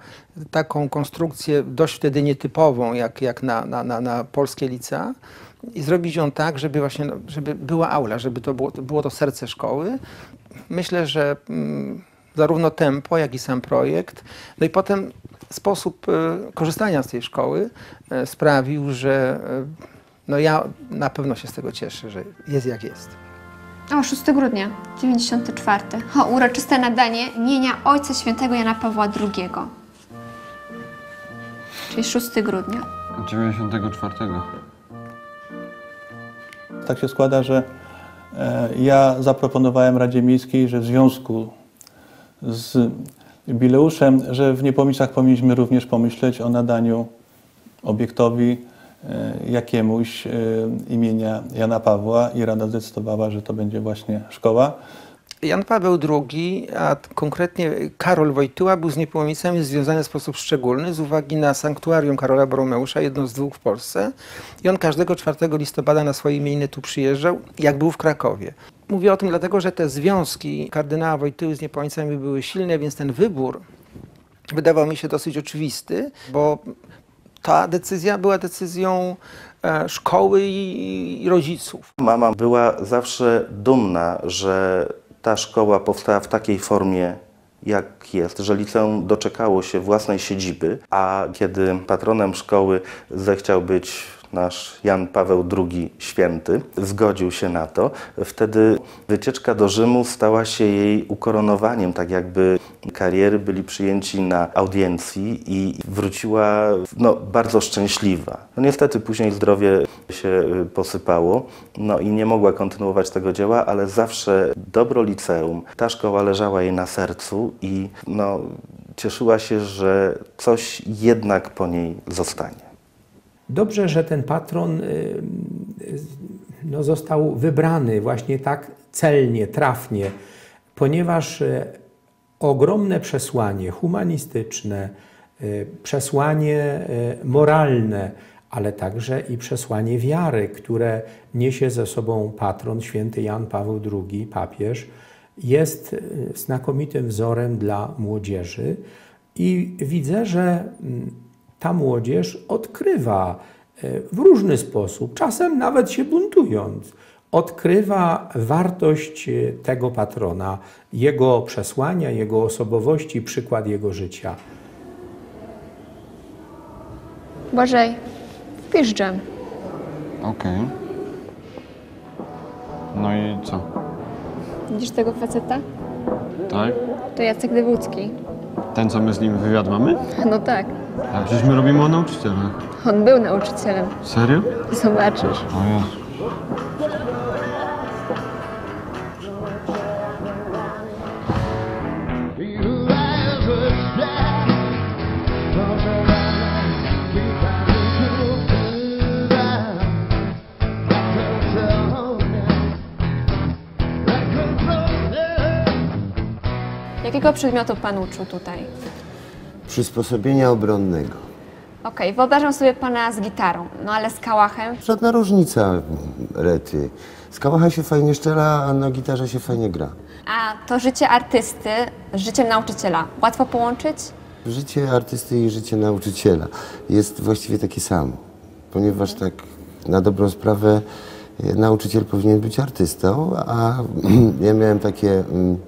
taką konstrukcję dość wtedy nietypową, jak, jak na, na, na, na polskie licea i zrobić ją tak, żeby właśnie, no, żeby była aula, żeby to było, było to serce szkoły. Myślę, że mm, zarówno tempo, jak i sam projekt, no i potem sposób e, korzystania z tej szkoły e, sprawił, że e, no ja na pewno się z tego cieszę, że jest jak jest. O, 6 grudnia, 94. O, uroczyste nadanie imienia Ojca Świętego Jana Pawła II. Czyli 6 grudnia. 94. Tak się składa, że e, ja zaproponowałem Radzie Miejskiej, że w związku z jubileuszem, że w Niepomicach powinniśmy również pomyśleć o nadaniu obiektowi e, jakiemuś e, imienia Jana Pawła i Rada zdecydowała, że to będzie właśnie szkoła. Jan Paweł II, a konkretnie Karol Wojtyła, był z Niepołomicami związany w sposób szczególny z uwagi na sanktuarium Karola Boromeusza, jedno z dwóch w Polsce. I on każdego 4 listopada na swoje imieniny tu przyjeżdżał, jak był w Krakowie. Mówię o tym dlatego, że te związki kardynała Wojtyły z Niepołomicami były silne, więc ten wybór wydawał mi się dosyć oczywisty, bo ta decyzja była decyzją e, szkoły i rodziców. Mama była zawsze dumna, że ta szkoła powstała w takiej formie, jak jest, że liceum doczekało się własnej siedziby, a kiedy patronem szkoły zechciał być nasz Jan Paweł II święty, zgodził się na to. Wtedy wycieczka do Rzymu stała się jej ukoronowaniem, tak jakby kariery byli przyjęci na audiencji i wróciła no, bardzo szczęśliwa. No, niestety później zdrowie się y, posypało no, i nie mogła kontynuować tego dzieła, ale zawsze dobro liceum, ta szkoła leżała jej na sercu i no, cieszyła się, że coś jednak po niej zostanie. Dobrze, że ten patron y, y, no, został wybrany właśnie tak celnie, trafnie, ponieważ y, ogromne przesłanie humanistyczne, przesłanie moralne, ale także i przesłanie wiary, które niesie ze sobą patron święty Jan Paweł II, papież, jest znakomitym wzorem dla młodzieży. I widzę, że mm, ta młodzież odkrywa e, w różny sposób, czasem nawet się buntując, odkrywa wartość e, tego patrona, jego przesłania, jego osobowości, przykład jego życia. Błażej, wpisz dżem. Okej. No i co? Widzisz tego faceta? Tak? To Jacek Dywódzki. Ten, co my z nim wywiad mamy? No tak, A przecież my robimy o nauczycielach. on był nauczycielem. Serio? Zobaczysz. O Jezu. Jakiego przedmiotu pan uczył tutaj? Przysposobienia obronnego. Okej, wyobrażam sobie pana z gitarą, no ale z kałachem. Żadna różnica, Rety. Z kałacha się fajnie szczela, a na gitarze się fajnie gra. A to życie artysty z życiem nauczyciela łatwo połączyć? Życie artysty i życie nauczyciela jest właściwie takie samo, ponieważ tak na dobrą sprawę e, nauczyciel powinien być artystą, a ja miałem takie mm,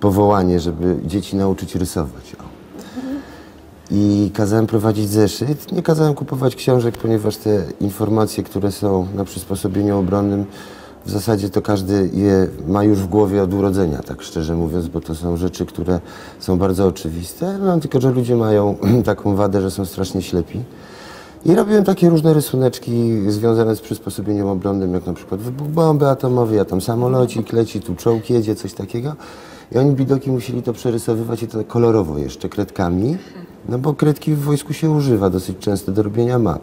powołanie, żeby dzieci nauczyć rysować. O. I kazałem prowadzić zeszyt. Nie kazałem kupować książek, ponieważ te informacje, które są na przysposobieniu obronnym, w zasadzie to każdy je ma już w głowie od urodzenia, tak szczerze mówiąc, bo to są rzeczy, które są bardzo oczywiste, no tylko że ludzie mają taką wadę, że są strasznie ślepi. I robiłem takie różne rysuneczki związane z przysposobieniem obronnym, jak na przykład wybuch bomby atomowej, a tam samolocik leci, tu czołg jedzie, coś takiego. I oni bidoki musieli to przerysowywać i to kolorowo jeszcze, kredkami, no bo kredki w wojsku się używa dosyć często do robienia map.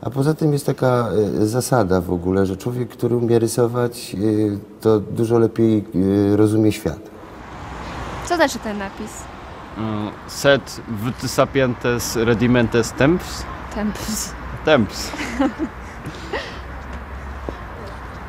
A poza tym jest taka e, zasada w ogóle, że człowiek, który umie rysować, e, to dużo lepiej e, rozumie świat. Co znaczy ten napis? Sed vt sapientes redimentes temps? Tempus. Temps.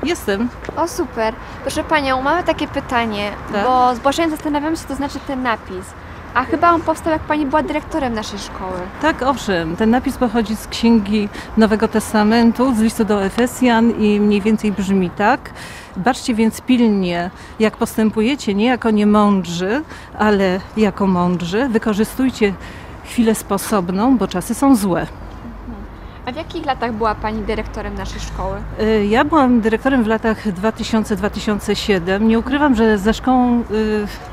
Jestem. O super. Proszę panią, mamy takie pytanie, Tak? bo z Błażejem zastanawiam się, co to znaczy ten napis. A chyba on powstał, jak pani była dyrektorem naszej szkoły. Tak, owszem. Ten napis pochodzi z księgi Nowego Testamentu, z listu do Efesjan i mniej więcej brzmi tak. Baczcie więc pilnie, jak postępujecie, nie jako niemądrzy, ale jako mądrzy. Wykorzystujcie chwilę sposobną, bo czasy są złe. A w jakich latach była pani dyrektorem naszej szkoły? Y, Ja byłam dyrektorem w latach 2000-2007. Nie ukrywam, że ze szkołą y,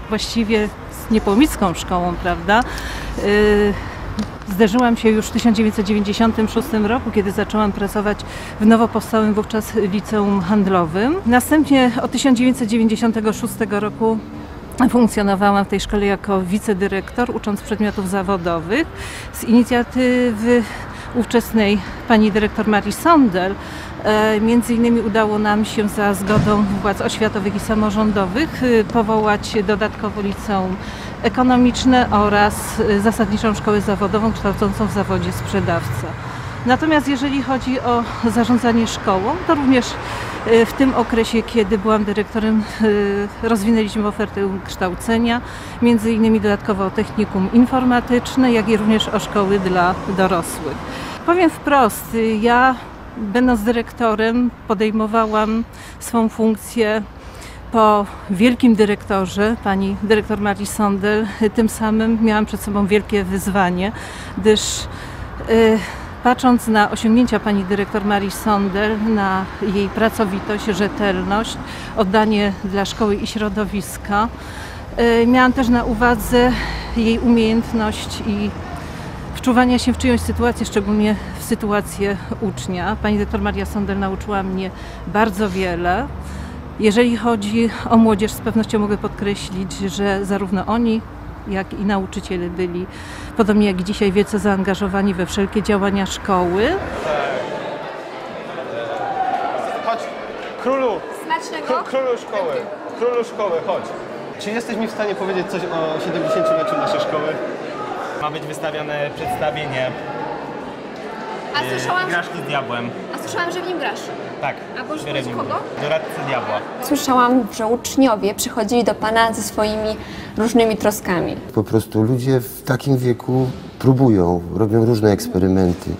właściwie z szkołą, prawda? y, Zderzyłam się już w 1996 roku, kiedy zaczęłam pracować w nowo powstałym wówczas liceum handlowym. Następnie od 1996 roku funkcjonowałam w tej szkole jako wicedyrektor, ucząc przedmiotów zawodowych. Z inicjatywy ówczesnej pani dyrektor Marii Sondel e, między innymi udało nam się za zgodą władz oświatowych i samorządowych y, powołać dodatkowo liceum ekonomiczne oraz y, zasadniczą szkołę zawodową kształcącą w zawodzie sprzedawca. Natomiast jeżeli chodzi o zarządzanie szkołą, to również y, w tym okresie, kiedy byłam dyrektorem, y, rozwinęliśmy ofertę kształcenia, między innymi dodatkowo o technikum informatyczne, jak i również o szkoły dla dorosłych. Powiem wprost, ja będąc dyrektorem podejmowałam swą funkcję po wielkim dyrektorze, pani dyrektor Marii Sondel, tym samym miałam przed sobą wielkie wyzwanie, gdyż y, patrząc na osiągnięcia pani dyrektor Marii Sondel, na jej pracowitość, rzetelność, oddanie dla szkoły i środowiska, y, miałam też na uwadze jej umiejętność i wczuwania się w czyjąś sytuację, szczególnie w sytuację ucznia. Pani doktor Maria Sondel nauczyła mnie bardzo wiele. Jeżeli chodzi o młodzież, z pewnością mogę podkreślić, że zarówno oni, jak i nauczyciele byli, podobnie jak i dzisiaj, wielce zaangażowani we wszelkie działania szkoły. Chodź, królu, Smacznego. kró- królu szkoły, królu szkoły, chodź. Czy jesteś mi w stanie powiedzieć coś o 70-leciu naszej szkoły? Ma być wystawione przedstawienie A słyszałam, Igraszki z diabłem. a słyszałam, że w nim grasz. Tak. A kogo? Doradcę diabła. Słyszałam, że uczniowie przychodzili do pana ze swoimi różnymi troskami. Po prostu ludzie w takim wieku próbują, robią różne eksperymenty.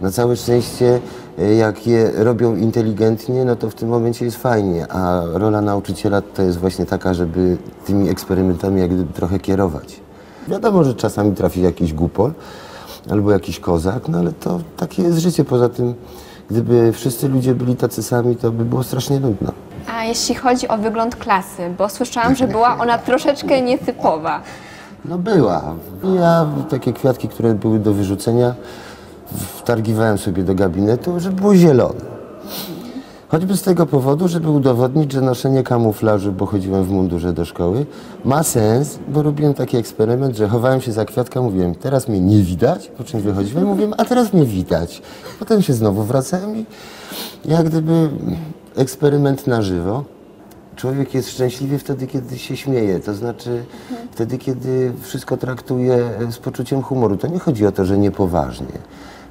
Na całe szczęście, y, jak je robią inteligentnie, no to w tym momencie jest fajnie, a rola nauczyciela to jest właśnie taka, żeby tymi eksperymentami jak gdyby trochę kierować. Wiadomo, że czasami trafi jakiś głupol albo jakiś kozak, no ale to takie jest życie. Poza tym, gdyby wszyscy ludzie byli tacy sami, to by było strasznie nudno. A jeśli chodzi o wygląd klasy, bo słyszałam, że była ona troszeczkę nietypowa. No była. Ja takie kwiatki, które były do wyrzucenia, wtargiwałem sobie do gabinetu, żeby było zielone. Choćby z tego powodu, żeby udowodnić, że noszenie kamuflażu, bo chodziłem w mundurze do szkoły, ma sens, bo robiłem taki eksperyment, że chowałem się za kwiatka, mówiłem, teraz mnie nie widać, po czym wychodziłem, mówiłem, a teraz mnie widać. Potem się znowu wracałem i jak gdyby eksperyment na żywo. Człowiek jest szczęśliwy wtedy, kiedy się śmieje, to znaczy wtedy, kiedy wszystko traktuje z poczuciem humoru. To nie chodzi o to, że niepoważnie.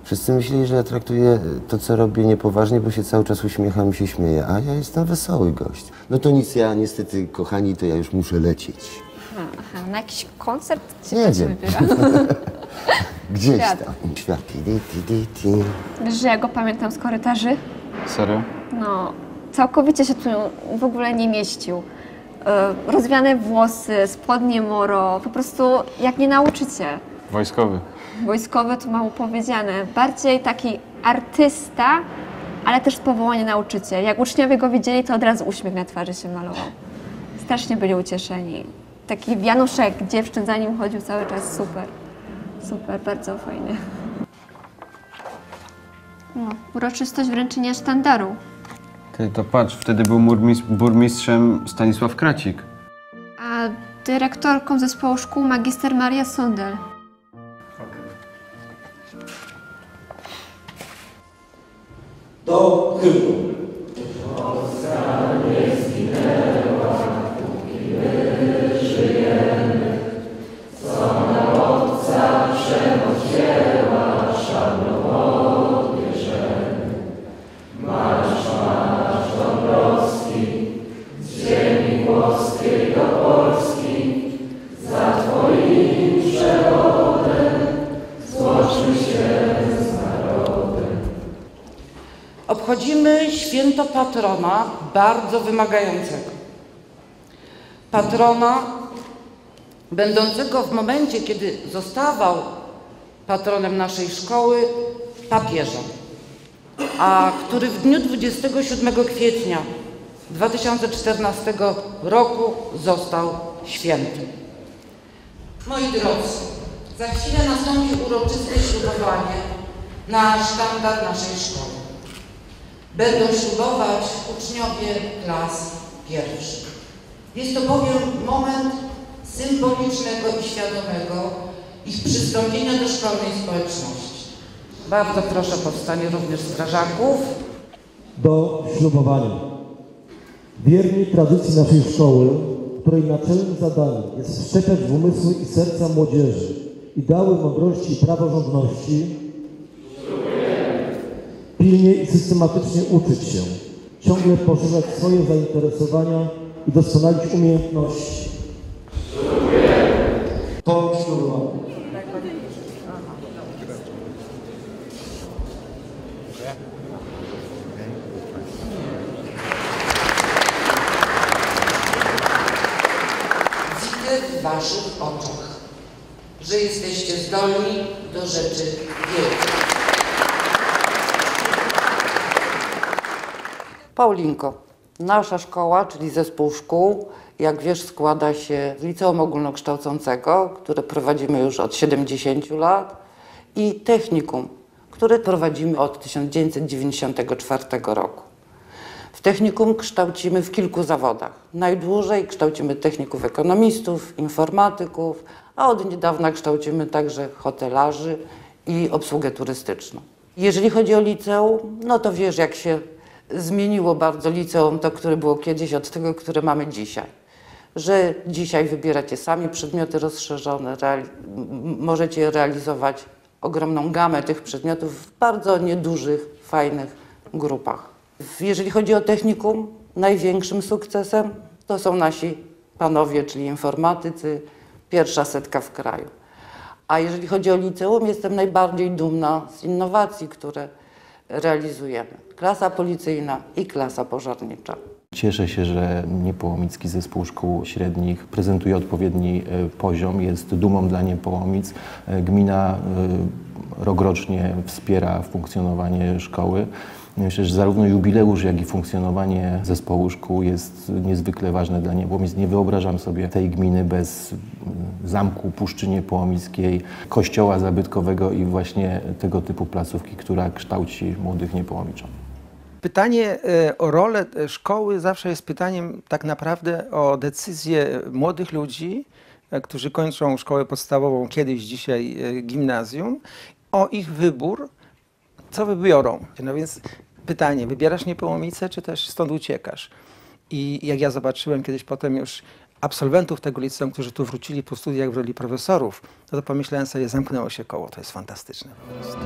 Wszyscy myśleli, że ja traktuję to, co robię niepoważnie, bo się cały czas uśmiecham i się śmieję, a ja jestem wesoły gość. No to nic, ja niestety, kochani, to ja już muszę lecieć. Aha, aha, na jakiś koncert się Nie wiem. Gdzieś Świat. tam. Światki. Di, di, di, di. Wiesz, że ja go pamiętam z korytarzy? Serio? No, całkowicie się tu w ogóle nie mieścił. E, Rozwiane włosy, spodnie moro, po prostu jak nie nauczycie. Wojskowy. Wojskowy to mało powiedziane. Bardziej taki artysta, ale też z powołania nauczyciel. Jak uczniowie go widzieli, to od razu uśmiech na twarzy się malował. Strasznie byli ucieszeni. Taki wianuszek dziewczyn za nim chodził cały czas. Super. Super, bardzo fajnie. No, uroczystość wręczenia sztandaru. Ty to patrz, wtedy był burmis- burmistrzem Stanisław Kracik. A dyrektorką zespołu szkół magister Maria Sondel. do hymnu. Polska jest ideą. Patrona bardzo wymagającego. Patrona będącego w momencie, kiedy zostawał patronem naszej szkoły papieżem, a który w dniu 27 kwietnia 2014 roku został świętym. Moi drodzy, za chwilę nastąpi uroczyste ślubowanie na sztandar naszej szkoły. Będą ślubować uczniowie klas pierwszych. Jest to bowiem moment symbolicznego i świadomego ich przystąpienia do szkolnej społeczności. Bardzo proszę o powstanie również strażaków. Do ślubowania. Wierni tradycji naszej szkoły, której naczelnym zadaniem jest wszczepiać w umysły i serca młodzieży ideały mądrości i praworządności, pilnie i systematycznie uczyć się, ciągle poszerzać swoje zainteresowania i doskonalić umiejętności. To ślubowanie. Widzę w Waszych oczach, że jesteście zdolni do rzeczy wielkich. Paulinko, nasza szkoła, czyli zespół szkół, jak wiesz, składa się z liceum ogólnokształcącego, które prowadzimy już od 70 lat, i technikum, które prowadzimy od 1994 roku. W technikum kształcimy w kilku zawodach. Najdłużej kształcimy techników ekonomistów, informatyków, a od niedawna kształcimy także hotelarzy i obsługę turystyczną. Jeżeli chodzi o liceum, no to wiesz, jak się zmieniło bardzo liceum, to które było kiedyś, od tego, które mamy dzisiaj. Że dzisiaj wybieracie sami przedmioty rozszerzone, reali- możecie realizować ogromną gamę tych przedmiotów w bardzo niedużych, fajnych grupach. Jeżeli chodzi o technikum, największym sukcesem to są nasi panowie, czyli informatycy, pierwsza setka w kraju. A jeżeli chodzi o liceum, jestem najbardziej dumna z innowacji, które realizujemy. Klasa policyjna i klasa pożarnicza. Cieszę się, że Niepołomicki Zespół Szkół Średnich prezentuje odpowiedni e, poziom, jest dumą dla Niepołomic. E, Gmina e, rokrocznie wspiera funkcjonowanie szkoły. Myślę, że zarówno jubileusz, jak i funkcjonowanie zespołu szkół jest niezwykle ważne dla Niepołomic. Nie wyobrażam sobie tej gminy bez mm, zamku Puszczy Niepołomickiej, kościoła zabytkowego i właśnie tego typu placówki, która kształci młodych Niepołomiczan. Pytanie e, o rolę e, szkoły zawsze jest pytaniem tak naprawdę o decyzję młodych ludzi, e, którzy kończą szkołę podstawową, kiedyś, dzisiaj gimnazjum, o ich wybór, co wybiorą. No więc pytanie, wybierasz Niepołomice, czy też stąd uciekasz? I jak ja zobaczyłem kiedyś potem już absolwentów tego liceum, którzy tu wrócili po studiach w roli profesorów, no to pomyślałem sobie, zamknęło się koło, to jest fantastyczne po prostu.